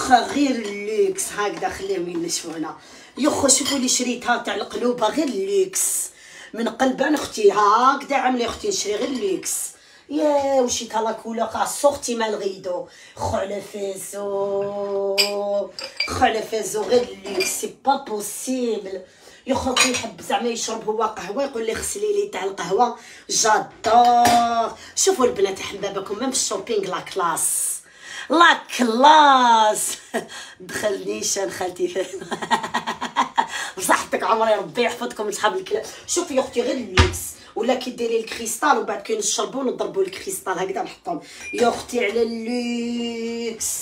Speaker 1: غير اللوكس هكذا خليهم ينشفونا يخو شوفوا لي شريتها تاع القلوبة غير اللوكس. من قلب أختي هكذا عاملة أختي نشري غير اللوكس. يا وشيت لا كولور سورتي مال غيدو على فازو غير اللوكس سي با بوسيبل يخرج يحب زعما يشرب هو قهوه يقول لي غسلي لي تاع القهوه جادور شوفوا البنات حبابكم ميم الشوبينغ لا كلاس لا كلاس دخل نيشان خالتي بصحتك عمري ربي يحفظكم صحاب الكلاب شوفي يا أختي غير اللوكس ولا كي ديري الكريستال وبعد كي نشربو نضربو الكريستال هكذا نحطهم. يا أختي على اللوكس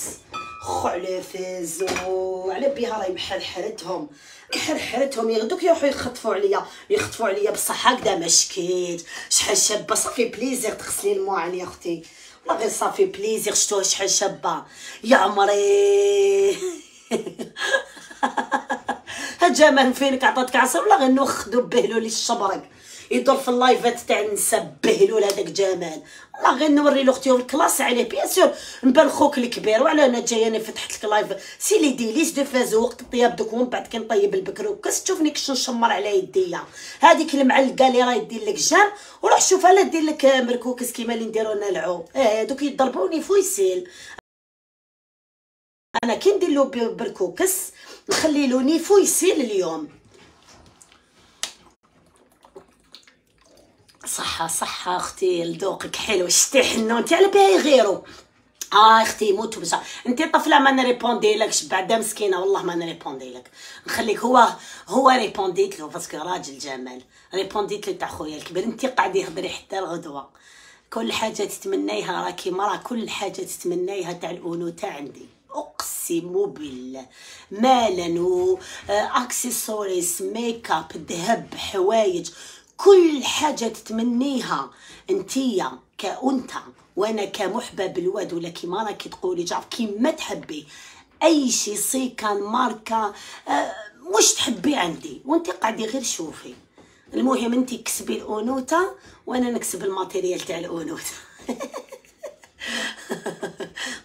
Speaker 1: خو على فازو على بها راهي بحال حرتهم بحال حرتهم يغدوك يروحو يخطفوا عليا. يخطفوا عليا بصح هكذا ما شكيت. شحال شابة. صافي بليزير تغسلي المواعن يا أختي. والله غير صافي بليزير شتوها شحال شابة. يا عمري *laughs* جمال فينك عطاتك عصير؟ ولا غير نوخدو لي الشبرك يدور في اللايفات تاع نسبهلو لهداك جمال. والله غير نوري لاختي الكلاس عليه. بيان سور نبان خوك الكبير وعلى أنا جاية أنا فتحت لك لايف سي لي ديليس دو فازو وقت الطياب دوك ومن بعد كنطيب البكروكس تشوفني كش نشمر على يديا هذيك المعلقة اللي راهي دير لك جام وروح شوفها لا دير لك مركوكس كيما اللي نديرو لنا العو. آه دوك يضربوني فويسيل أنا كي ندير له بركوكس نخلي له نيفو يسيل اليوم. صحة صحة أختي لذوقك حلو شتي حنو انت على بالي غيرو آه أختي يموتوا بشا أنت طفلة ما نريبوندي لكش بعدا مسكينة والله ما نريبوندي لك. نخليك هو هو ريبونديت له parce que راجل جمال. ريبونديت له تاع خويا الكبير. أنت قاعدة يهضري حتى الغدوه كل حاجة تتمنيها راكي مرا كل حاجة تتمنيها تاع الانوثه عندي. أقسم بالله. مالا و accessoires make-up ذهب حوايج. كل حاجة تتمنيها انتيا كأنثى وأنا كمحبه بالواد ولا كيما راكي تقولي جعف كيما تحبي أي شي سي كان ماركه آه واش تحبي عندي؟ وانت قاعدي غير شوفي. المهم انت كسبي الأنوثة وأنا نكسب الماتيريال تاع الأنوثة. *laughs*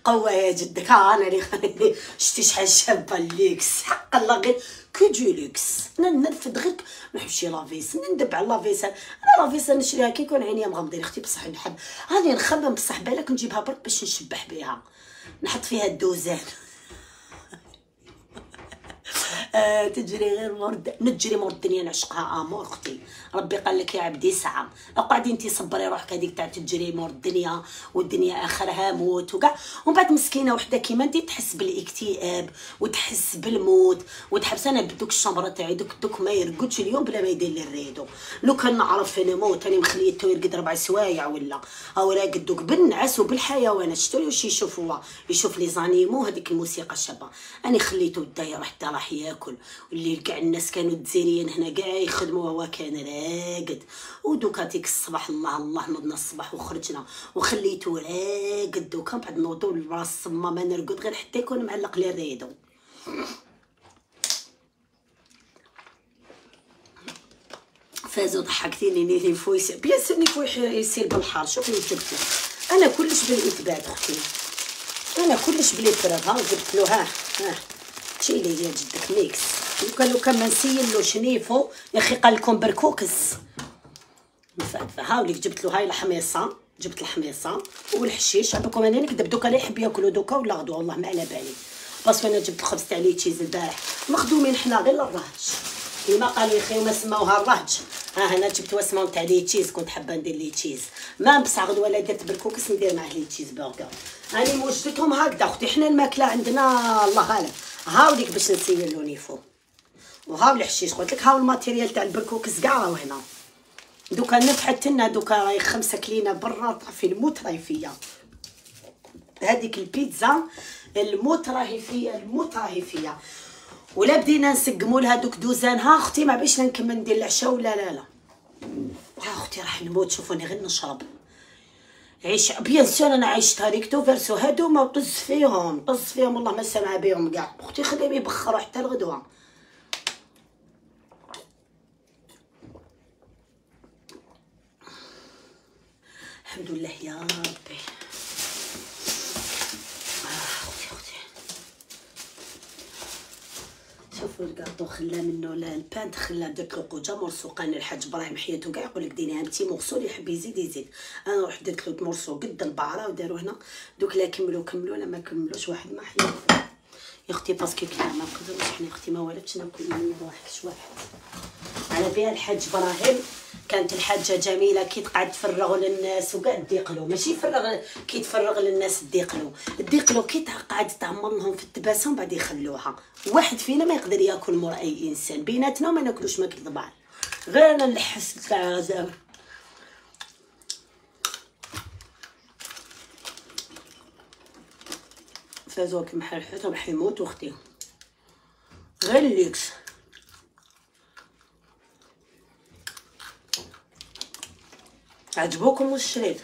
Speaker 1: قوة يا جدك. ها أنا اللي شتي شحال شابة الليكس. حق الله غير كو دو لوكس أنا غير نحب شي لافيس ندب على لافيس أنا لافيس نشريها كي يكون عينيا مغمضين أختي بصح نحب هذه نخمم بصح بالك نجيبها برك باش نشبح بها نحط فيها الدوزان آه تجري غير مرد نجري مور الدنيا نعشقها امور أختي. ربي قال لك يا عبدي ساعة. اقعدي انت صبري روحك هذيك تاع تجري مور الدنيا والدنيا آخرها موت وكاع. ومن بعد مسكينة وحدة كيما انت تحس بالاكتئاب وتحس بالموت وتحبس. أنا بدوك الشمبره تاعي دوك دوك ما يرقدش اليوم بلا ما يدير لي ال rideau. لو كان نعرف فين نموت أنا مخليته يرقد ربع سوايع ولا. أو راقد دوك بالنعس وبالحيوانات شتو واش يشوف هو؟ يشوف les animaux هذيك الموسيقى الشابة. أنا خليته داير حتى راح ياكل واللي كاع الناس كانوا تزيريين هنا كاع يخدموا وهو كان راقد. ودوكا ديك الصباح الله الله نوضنا الصباح وخرجنا. وخليته راقد دوكا بعد نوضو لراس ما نرقد غير حتى يكون معلق لي ال rideau فازو ضحكتيني نيلي فويس بيان سور نيفو يسير بالحار. شوفي جبتو. أنا كلش بالإثبات أختي. أنا كلش بالاثبات ها جبت له ها ها. تشيلي يا جدك ميكس. لو لو كان ما له شنيفو. يا أخي قال لكم بركوكس. هاوليك جبت له هاي الحميصة. جبت الحميصة. والحشيش. عباكم أنا نكذب دوكا اللي يحب ياكلوا دوكا ولا غدوة. والله ما على بالي. باسكو أنا جبت الخبز تاع لي تشيز البارح مخدومين حنا غير الرهج كيما قالوا يا خي وما سماوها الرهج. ها هنا جبت واسمون تاع لي تشيز كنت حابة ندير لي تشيز ما بصح غدوة لا درت بالكوكس ندير معاه لي تشيز برجر راني موجدتهم هكذا أختي. حنا الماكلة عندنا الله غالب هاوليك باش نسيلو نيفو وهاو الحشيش. قلت لك هاو الماتيريال تاع البركوكس كاع راهو هنا. دوكا نفحت لنا دوكا راهي خمسة كلينا برا في الموت راهي فيا. هذيك البيتزا الموت راهي فيا الموت راهي فيا. ولا بدينا نسقموا لها دوك دوزان. ها أختي ما باش نكمل ندير العشاء ولا لا لا؟ أختي راح نموت شوفوني غير نشرب. عيش bien sûr أنا عيشتها recto verso هادو ما طز فيهم طز فيهم. والله ما سامعه بيهم كاع. أختي خليهم يبخروا حتى الغدوة. الحمد لله يا ربي. شوفوا الكاطو خلا منه البانت خلا له قوجه مرسوقان الحاج إبراهيم حياته كاع يقول لك ديريها مورسو اللي يحب يزيد يزيد. أنا رحت درت له مرسو قد البعرة وداروا هنا. دوك لا كملوا كملوا لا ما كملوش واحد ما حيا. يا أختي باسكو كي ما نقدروش حنا أختي ما والدش ناكل منه واحد واحد. على بها الحاج إبراهيم. كانت الحاجة جميلة كي تقعد تفرغ للناس وكاع ديقلو ماشي يفرغ كي تفرغ للناس ديقلو ديقلو كي تقعد تعمر لهم في التباسه ومن بعد يخلوها. واحد فينا ما يقدر ياكل مور أي إنسان. بيناتنا ما ناكلوش ماكل ضبع غير أنا نحس تاع فازوك محرحت راح يموت أختي. غير الليكس. عجبوكم واش شريت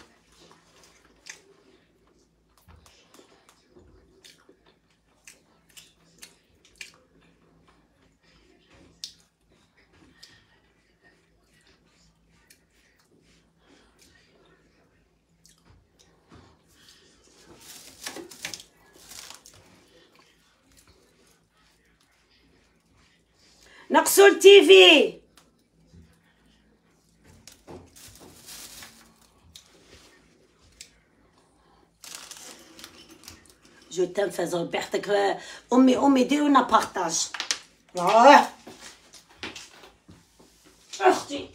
Speaker 1: نقصوا التيفي جو ربي يحفظك امي امي ديروا لنا بارطاج آه أختي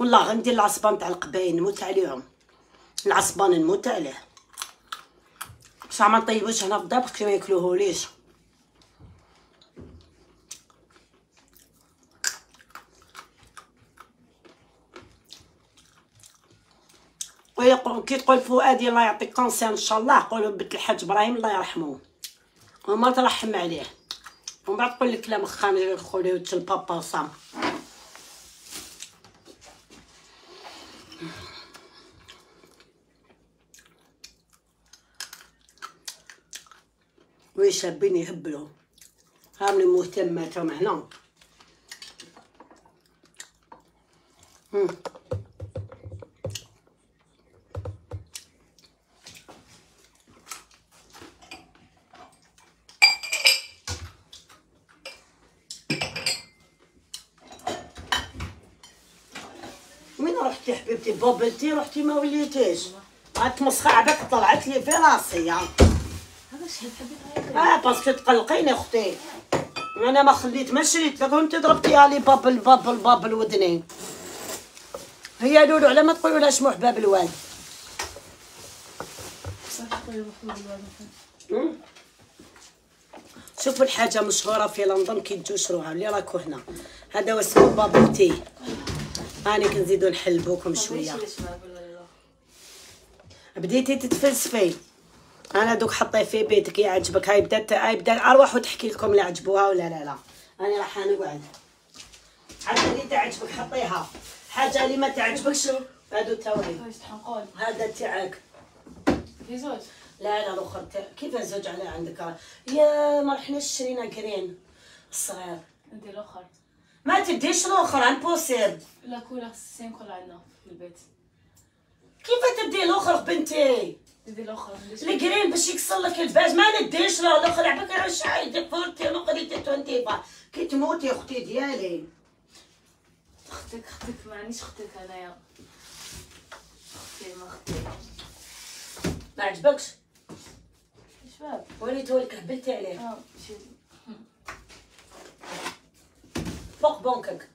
Speaker 1: والله غندير العصبان تاع القباين نموت عليهم العصبان نموت عليه بصح ما نطيبوش هنا في الدار parce que ما ياكلوهوليش ويقول كي تقول فؤادي الله يعطيك cancer إن شاء الله. قولوا بنت الحاج إبراهيم الله يرحمه. وما ترحم عليه. ومن بعد تقول لك كلام خان خولي البابا وصام. ويشابين يهبلوا هامني مهتمة هنا مم. وين رحتي حبيبتي بابلتي رحتي ما وليتيش. هاك مسخعبك طلعت لي في راسي
Speaker 2: تحبي
Speaker 1: آه باسكو تقلقيني أختي. أنا ما خليت ما شريت لك وانت ضربتيها لي بابل بابل بابل ودني هي لولو على ما تقولوا لها شموح باب الواد. شوفوا الحاجة مشهورة في لندن كي تجوا شروها اللي راكو هنا. هذا هو اسمه بابل تي هاني كنزيدو نحلبوكم شوية. بديتي تتفلسفي. أنا دوك حطيه في بيتك يعجبك. هاي بدات هاي بدات أروح وتحكي لكم اللي عجبوها ولا لا لا. أنا راح نقعد حاجة اللي تعجبك حطيها. حاجة اللي ما تعجبكش هادو
Speaker 2: حنقول
Speaker 1: هذا تاعك لا لا الآخر كيف زوج على عندك؟ يا ما رحناش شرينا كرين الصغير
Speaker 2: ندير الآخر
Speaker 1: ما تديش الآخر امبوسيبل
Speaker 2: لا كولا سيم كل عندنا في البيت.
Speaker 1: كيف تدي الآخر بنتي؟
Speaker 2: ندير الآخر
Speaker 1: الجرين باش يكسر لك الباج ما نديش له الآخر عباك عايش عايد فورتي أنا قريت 20 كي تموتي أختي ديالي.
Speaker 2: أختك أختك ما عنديش أختك انايا أختي ما أختي.
Speaker 1: ما عجبكش؟
Speaker 2: شباب.
Speaker 1: وليته لك هبلتي عليه
Speaker 2: آه شي
Speaker 1: فوق بونكك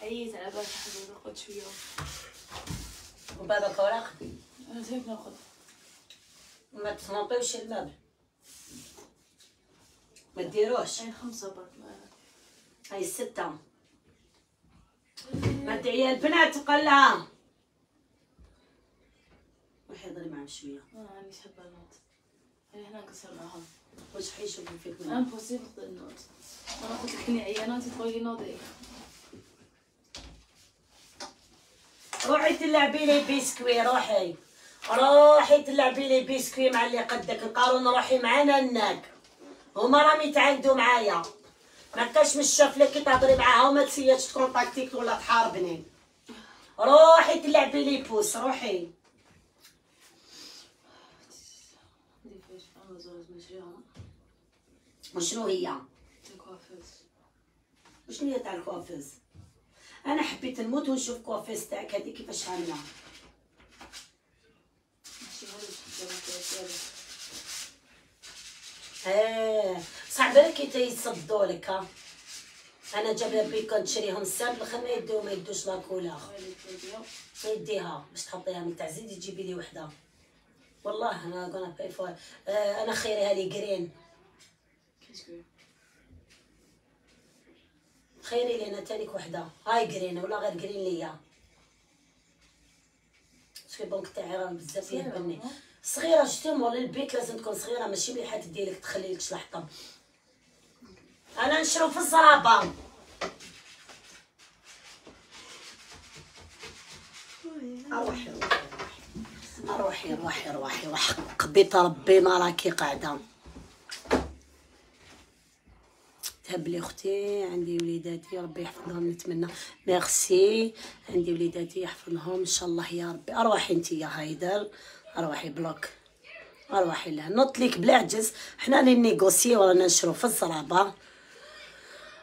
Speaker 2: حييت على بالك حبيبي ناخذ شوية.
Speaker 1: وبابك وراق
Speaker 2: أنا ناخذ
Speaker 1: ما تنطيوش المبل ما ديروش
Speaker 2: أي خمسة برك
Speaker 1: هاي الستة ما دعي البنات قلها روحي ضري معهم شوية.
Speaker 2: ما عنديش حب النوت أنا هنا نقصر معاهم.
Speaker 1: واش حيشوفوا فيك من
Speaker 2: امبوسيبل أنا قلت لك اني عيانات تقول لي نوضي
Speaker 1: روحي تلعبي لي بيسكوي روحي. روحي تلعبي لي بيسكوي مع اللي قدك. نقارن روحي معانا هناك. هما راهم يتعاندوا معايا. ما كاش من الشاف لك كي تهضري معاها وما تسياش تكونتاكتيك ولا تحاربني. روحي تلعبي لي بوس روحي
Speaker 2: ندير فيش في امازون نشريهم
Speaker 1: وشنو هي
Speaker 2: الكوافيز
Speaker 1: وشنو هي تاع الكوافيز أنا حبيت نموت ونشوف كوافيز تاعك هذه كيفاش
Speaker 2: عاملة.
Speaker 1: آه صعب عليك كي يصدوا لك ها. أنا جاب بيك نشريهم السامبل خلينا ما يديو ما يدوش لاكولا ما يديها باش تحطيها من تاع زيدي تجيبي لي وحدة. والله أنا قلنا باي فور آه أنا خيرها لي جرين خيري لي أنا تانيك وحدة. هاي جرين ولا غير جرين ليا. شكي بونك تاعي راه بزاف يهبلني؟ صغيرة جوستومون للبيت لازم تكون صغيرة ماشي مليحة تدي لك تخلي لك شلحطة. أنا نشرو في الزرابة. اروحي روحي روحي روحي وحق بيت ربي ما راكي قاعدة. تهبلي أختي عندي وليداتي ربي يحفظهم نتمنى. ميرسي. عندي وليداتي يحفظهم. إن شاء الله يا ربي. أرواحي انت يا هايدر. أرواحي بلوك. أرواحي له نوط ليك بلا عجز. حنا اللي نيغوسي ورانا نشرو في الزرابه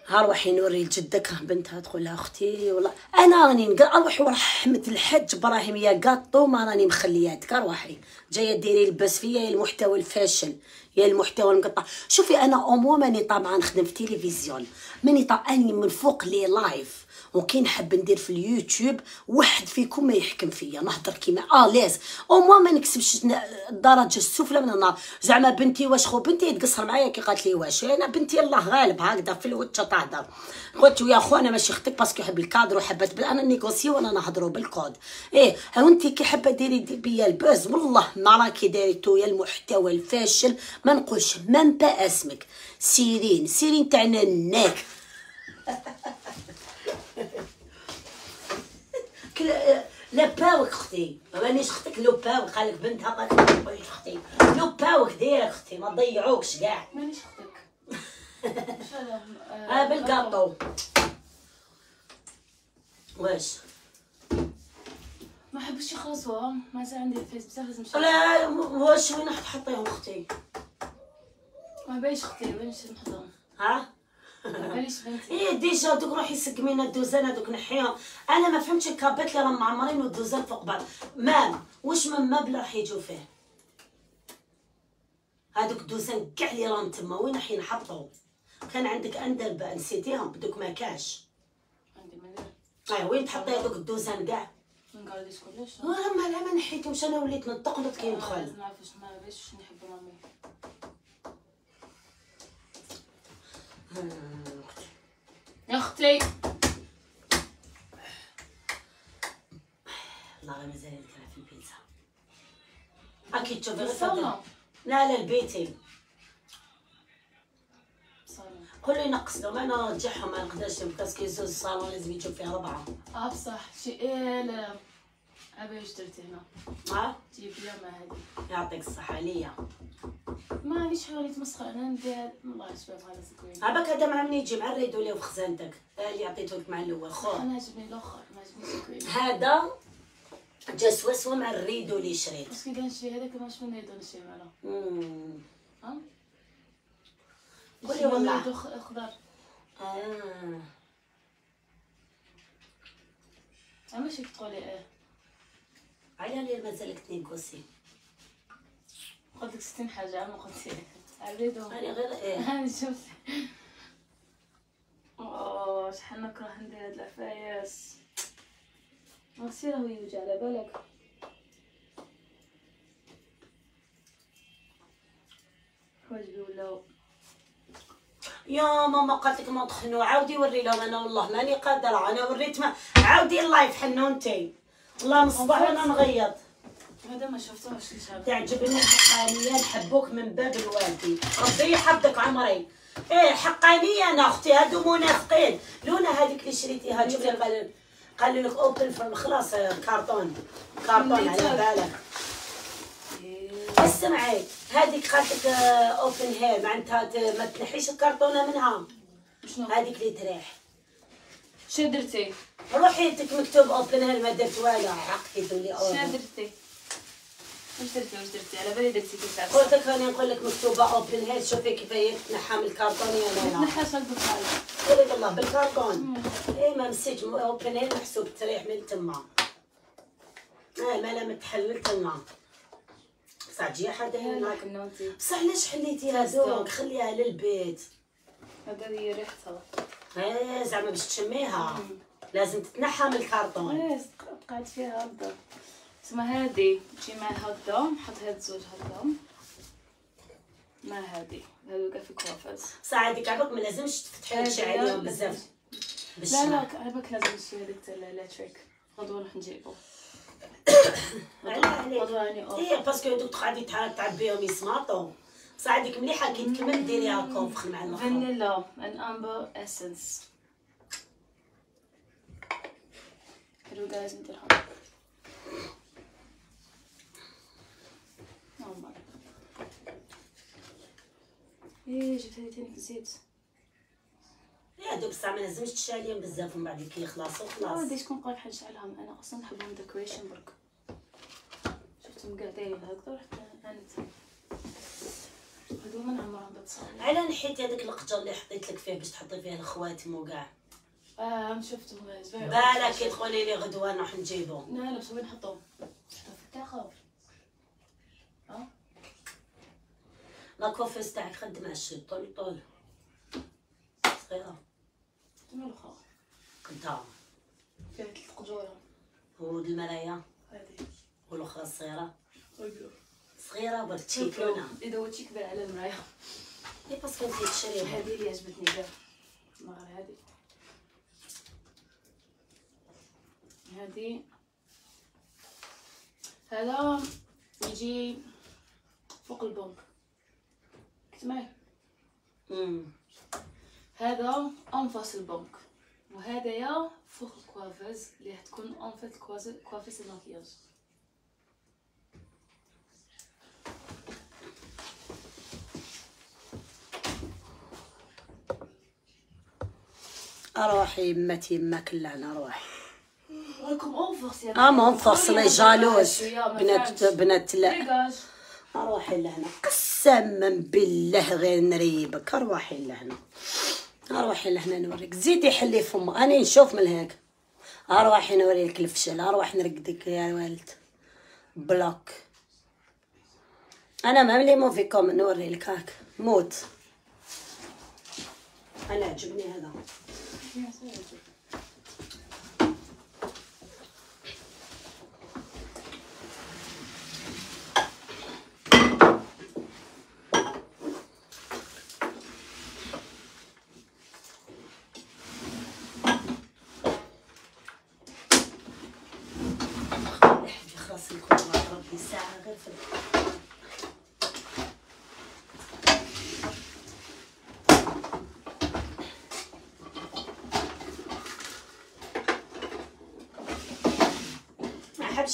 Speaker 1: ها روحي نوري لجدك بنتها تقول لها أختي والله أنا راني اروحي ورحمه الحج إبراهيم يا قاطو ما راني مخلياتك أروحي. جاية ديري لبس فيا يا المحتوى الفاشل يا المحتوى المقطع. شوفي أنا اومو ماني طبعا نخدم في تلفزيون ماني طبعا من فوق لي لايف وكي نحب ندير في اليوتيوب واحد فيكم ما يحكم فيا نهضر كيما لاز أو موا ما نكسبش الدرجه السفلى من النار. زعما بنتي واش خو بنتي تقصر معايا كي قالت لي واش. أنا بنتي الله غالب هكذا في الوجه تهضر. قلت يا خو أنا ماشي أختك باسكو يحب الكادر وحبت أنا نيغوسي وأنا نهضروا بالكود. إيه ها انت كي حابة ديري دي بيا البوز والله ما راكي دايرتو يا المحتوى الفاشل ما نقولش مام با اسمك. سيرين سيرين تاع ناك كل *laughs* *laughs* لا باوك أختي. مانيش أختك لو باوك قالك بنتها لك مانيش أختي لو باوك ديرك أختي ما تضيعوكش كاع. *laughs*
Speaker 2: مانيش أختك *laughs*
Speaker 1: آه بالقاطو. واش؟
Speaker 2: ما حبش يخلصوها ما زال عندي الفيس بزاف لازم
Speaker 1: لا واش وين راح تحطيهم أختي؟
Speaker 2: ما باليش أختي ما باليش نحطهم
Speaker 1: ها؟
Speaker 2: ما
Speaker 1: إيه ديجا دوك روحي سقمينا الدوزان هذوك نحيهم. أنا ما فهمتش الكابات اللي راهم معمرين والدوزان فوق بعض. مام واش من مبلغ راح يجوا فيه؟ هذوك الدوزان كاع اللي راهم تما وين راح ينحطوا؟ كان عندك اندرب نسيتيهم بدوك ما كاش.
Speaker 2: عندي مليون
Speaker 1: اي وين تحطي هذوك الدوزان كاع؟
Speaker 2: نقعدش كلش
Speaker 1: ما لا ما نحيتهمش أنا وليت نتقلط كي ندخل.
Speaker 2: لازم نعرف واش ما واش نحب مامي يا أختي.
Speaker 1: والله مازال نكره في البيتزا أكيد تشوفي غير. لا لا البيتي قولوا ينقص. لهم أنا نرجعهم ما نقدرش باسكو الصالون لازم يجوا فيه اربعه
Speaker 2: آه بصح. شي إيه لا. إيش درتي هنا؟
Speaker 1: ها؟
Speaker 2: لي ما هادي
Speaker 1: يعطيك الصحة ليا.
Speaker 2: ما حاولي تمسخر أنا ندير والله شباب هذا زكوين
Speaker 1: عباك هذا مع من يجي مع الريدو اللي في خزانتك اللي عطيته لك مع الأول خو
Speaker 2: أنا عجبني الأخر ما عجبني زكوين
Speaker 1: هذا جا سواسوا مع الريدو اللي شريت.
Speaker 2: بس كي كنشري هذاك ماش من يدو نشري معنا
Speaker 1: مم.
Speaker 2: ها؟
Speaker 1: قولي والله.
Speaker 2: يدو خ- خضر آه شي تقولي إيه؟
Speaker 1: على لي مازالك تنيكوسي
Speaker 2: قلت لك 60 حاجة اما قلت لك عبيدو
Speaker 1: أنا غير إيه؟ *laughs*
Speaker 2: هاني شوف أوه شحال نكره ندير هاد العفايس. غسي راهو يوجع على بالك؟ حوايجي ولاو
Speaker 1: يا ماما قالت لك ما تخنوا عاودي وري لهم أنا والله ماني قادرة أنا وريت ما عاودي اللايف حنونتي من الصباح وأنا نغيط
Speaker 2: هذا ما شفتوش ان شاء الله
Speaker 1: تعجبني الحقانيه نحبوك من باب الوالدي. ربي يحفظك عمري. إيه حقانيه أنا أختي هادو منافقين. لونا هذيك اللي شريتيها جيب لي قال قالوا لك open from خلاص آه، carton. carton على بالك. اسمعي هذيك قالت لك open here معناتها ما تنحيش الكرتونه منها. هذيك اللي تريح.
Speaker 2: شنو درتي
Speaker 1: روحي انتك مكتوب اوبن هير ما درت والو عقتي تولي
Speaker 2: شنو
Speaker 1: اوبن
Speaker 2: درتي واش درتي واش درتي؟ على بالي درتي كيف
Speaker 1: قلت لك راني نقول لك مكتوبة اوبن هير شوفي كيف هي تنحى من الكرتون يا لالا
Speaker 2: نحاش هكذا بحالي
Speaker 1: قولي بالله بالكرتون اي ما مسيت اوبن هير محسوب تريح من تما آه ما لا متحلل تما بصح تجي حدا هناك بصح علاش حليتي هذوك خليها للبيت.
Speaker 2: هذا هي ريحتها.
Speaker 1: إيه زعما باش تشميها. لازم تتنحى من الكرتون
Speaker 2: إيه قاعد فيها هكذا. تسمى هادي. تجي مع هكذا. نحط هاد الزوج هكذا. مع هادي. هادو كاع في coiffeuse
Speaker 1: بصح هذيك عباك ما لازمش تفتحي لك شي عليهم بزاف.
Speaker 2: لا لا على بالك لازم نشري هذيك تاع ال électrique. غدوه نروح نجيبو. *coughs*
Speaker 1: على عليك.
Speaker 2: راني اوف
Speaker 1: إيه parce que تقعدي تع- تعبيهم يسماطو. هذيك مليحة كي تكمل ديريها كونفخ مع الأخر.
Speaker 2: فانيلا ان امبر اسنس حلو جايز نديرها إيه جبت هذه تاني في الزيت
Speaker 1: إيه هذوك بصح ما لازمش تشاليهم بزاف ومن بعد كي يخلصوا
Speaker 2: آه
Speaker 1: خلاص
Speaker 2: دي شكون قال حاجة نشعلهم أنا أصلا نحبهم ديكوريشن برك. شفتهم قاع دايرين هكذا رحت عانت هذو ما نعمرهم تصوري
Speaker 1: على نحيت هذاك القجر اللي حطيت لك فيه باش تحطي فيه الخواتم وكاع.
Speaker 2: آه أنا شفت مغاز
Speaker 1: بالك كي تقولي لي غدوة نروح نجيبو
Speaker 2: لا لا بس وين نحطهم. التاخر آه.
Speaker 1: لا كوفيس تاعك خدم على الشد طول طول. صغيرة.
Speaker 2: تما الاخرى
Speaker 1: قدام.
Speaker 2: فيها ثلاث قجورة.
Speaker 1: ورود المرايا
Speaker 2: هذه.
Speaker 1: والأخرى الصغيرة.
Speaker 2: أيوه.
Speaker 1: صغيرة برك تشيكونا
Speaker 2: إذا هو تشيك على المرايه
Speaker 1: إي باسكو نسيت تشريها
Speaker 2: هذه اللي عجبتني كاع. ما غير هذه. هذه. هذا يجي فوق البنك. كنت معي
Speaker 1: امم
Speaker 2: هذا en face البنك. وهذايا فوق ال coiffeuse اللي حتكون en face coiffeuse الماكياج
Speaker 1: أروحي يمتي يما كلنا روحي
Speaker 2: راكم en face يا
Speaker 1: آه ما
Speaker 2: jalouse
Speaker 1: بنات. بنات لا. أروحي لهنا. قسما بالله غير نريبك. أروحي لهنا. أروحي لهنا نوريك. زيدي حلي فما أنا نشوف من هيك. أروحي نوريك الفشل. أروح نرقدك يا والد بلوك. أنا ما ملي مو فيكم. نوري لك هاك. موت. أنا عجبني هذا. خلاص نكون مع ربي ساعة غير في البحر.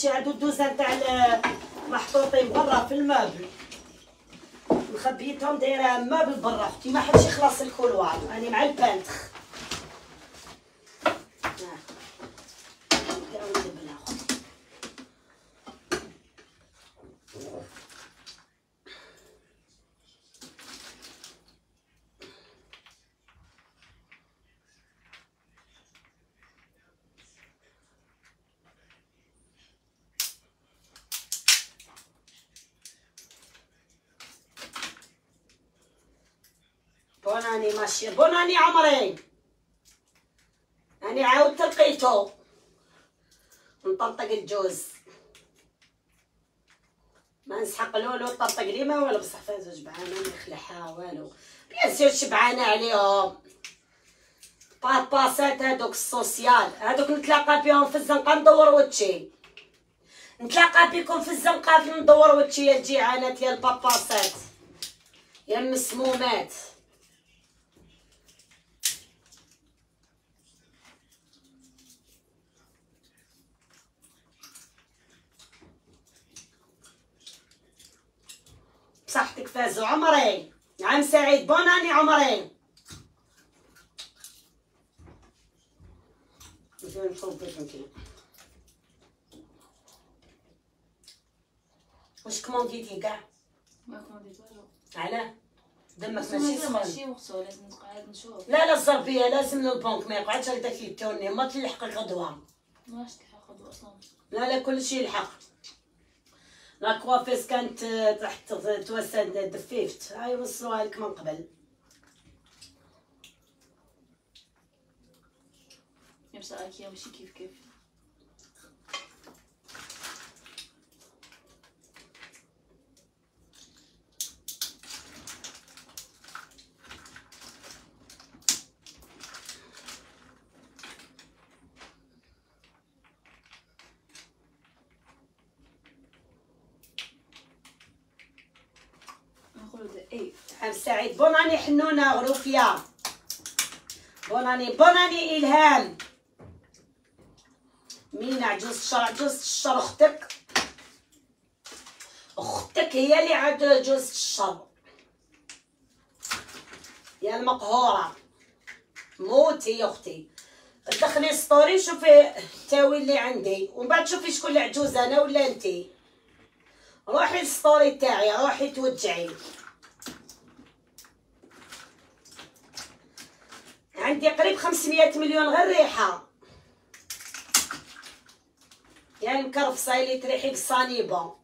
Speaker 1: ما حبش يعدو الدوزان تاع محطوطين برا في ال meuble. مخبيتهم دايرة meuble برا أختي ما حبش يخلص ال couloir. راني مع ال peintre آه. نبداو ندبنا أختي ماشي بوناني عمري أنا عاودت لقيتو نطرطق الجوز. ما نسحق لولو طرطق لي ما والو بصح فازو جبعانة ما يخلعها والو. بيان سور شبعانه عليهم باباسات هادوك السوسيال. هادوك نتلاقى بيهم في الزنقة ندور وتشي نتلاقى بكم في الزنقة ندور وتشي يا الجيعانات يا الباباسات يا المسمومات. بصحتك فازو عمري عام سعيد بوناني عمري. واش كومونديتي كاع؟
Speaker 2: ما كومونديت والو
Speaker 1: علاه دمك ماشي سخون
Speaker 2: ماشي وقتو لازم نقعد نشوف.
Speaker 1: لا لا الزربيه لازم للبنك ما يقعدش هكذاك يتوني ما تلحق الغدوة.
Speaker 2: ماش تلحق غدوة أصلا.
Speaker 1: لا لا كل شيء يلحق. لا كوافيس كانت تحت توسد دفيفت هاي وصلوها لك من قبل
Speaker 2: يبسا اكيا ماشي كيف كيف نقولوا ده إيه
Speaker 1: عام سعيد بوناني حنونة غروفيا. بوناني بوناني إلهام. مين عجوز الشر عجوز الشر أختك أختك هي اللي عجوز الشر يا المقهورة. موتي يا أختي. دخلي ستوري شوفي التاوي اللي عندي. ومن بعد شوفي شكون اللي عجوز أنا ولا أنتي. روحي الستوري تاعي روحي توجعي. عندي قريب 500 مليون غير ريحة. يعني مكرفصه اللي تريحي بالصانيبه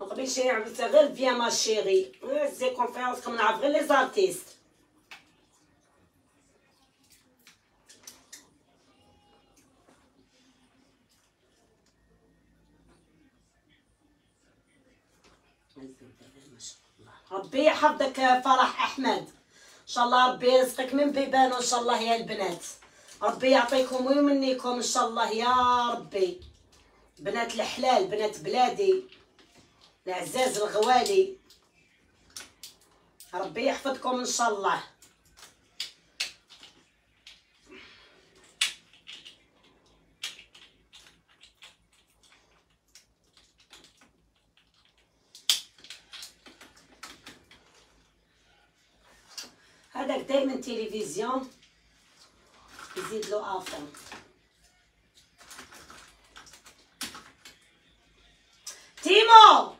Speaker 1: قبل شي عملت غير فيا ما شيري. زي كونفيرونس كم نعرف غير لي زارتيست ربي يحفظك فرح أحمد. إن شاء الله ربي يرزقك من بيبان ان شاء الله يا البنات. ربي يعطيكم ويمنيكم إن شاء الله يا ربي. بنات الحلال بنات بلادي. العزاز الغوالي. ربي يحفظكم إن شاء الله. هذاك دايما تلفزيون يزيد له افر تيمو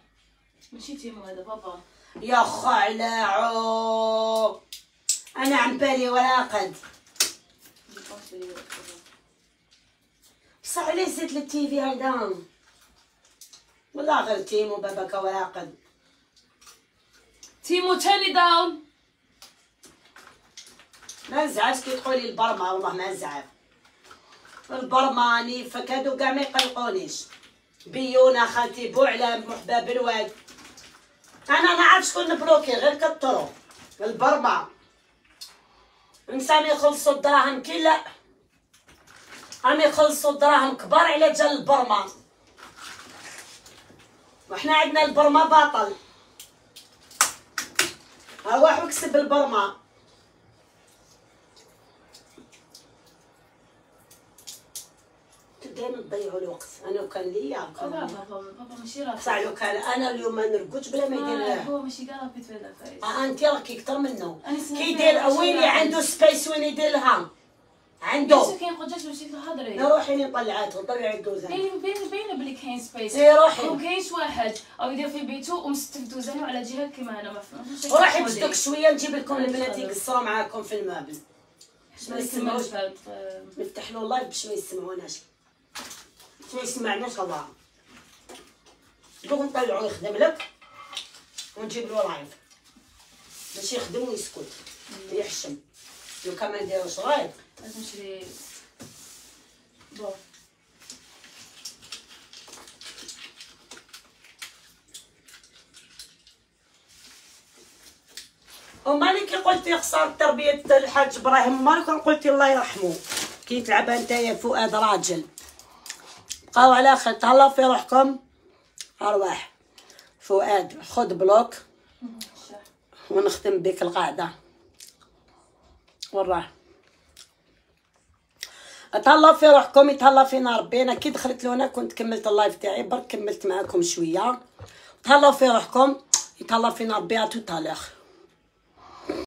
Speaker 2: ماشي تيمو هذا بابا.
Speaker 1: يا خلاعو! أنا عم بالي ولا قد. بصح عليه زيت للتيفي هيدا؟ والله غير تيمو باباك ولا قد
Speaker 2: تيمو تاني داون
Speaker 1: ما نزعفش كي تقولي البرما والله ما نزعف البرماني فكادو كاع ما يقلقونيش. بيونا خالتي بوعلة محباب الواد أنا نعرف شكون نبلوكي غير كالطرو. البرما نسام يخلصوا الدراهم كي لا. عم يخلصوا الدراهم كبار على جال البرما وحنا عندنا البرما باطل. واحد كسب دائما تضيعوا الوقت. أنا وكان ليا
Speaker 2: بابا
Speaker 1: كان
Speaker 2: بابا بابا ماشي راه
Speaker 1: صح لو كان أنا اليوم ما نرقدش بلا ما يدير
Speaker 2: هو ماشي كاع هذا فايز.
Speaker 1: آه انت راكي أكثر منه. كيدير
Speaker 2: واحد.
Speaker 1: عنده space وين يدير لها؟
Speaker 2: بس
Speaker 1: عنده
Speaker 2: كاين قداش باش تهضري
Speaker 1: روحي لي طلعات طلعي الدوزان.
Speaker 2: باين باين باين بلي كاين space
Speaker 1: إيه، روحي.
Speaker 2: وما كاينش واحد. أو يدير في بيتو ومستف دوزانو على جهة كيما أنا ما فهمتش
Speaker 1: روحي بصدق شوية نجيب لكم البنات. يقصروا معاكم في ال meuble باش ما يسمعوش نفتح له live باش ما يسمعوناش. ما يسمعناش الله. دوك نطلعو يخدم لك ونجيب له live. باش يخدم ويسكت. يحشم لو كان ما نديروش live.
Speaker 2: لازم نشري bon
Speaker 1: ومالك كي قلتي خسارة تربية الحاج إبراهيم؟ مالك كان قلتي الله يرحمه. كي تلعبها نتايا فؤاد راجل. بقاو على خير تهلاو في روحكم. أرواح. فؤاد خد block. ونختم بك القاعدة. وراه تهلاو في روحكم يتهلا فينا ربي أنا كي دخلت لهنا كنت كملت ال live تاعي برك كملت معاكم شوية. تهلاو في روحكم. يتهلا فينا ربي à tout à l'heure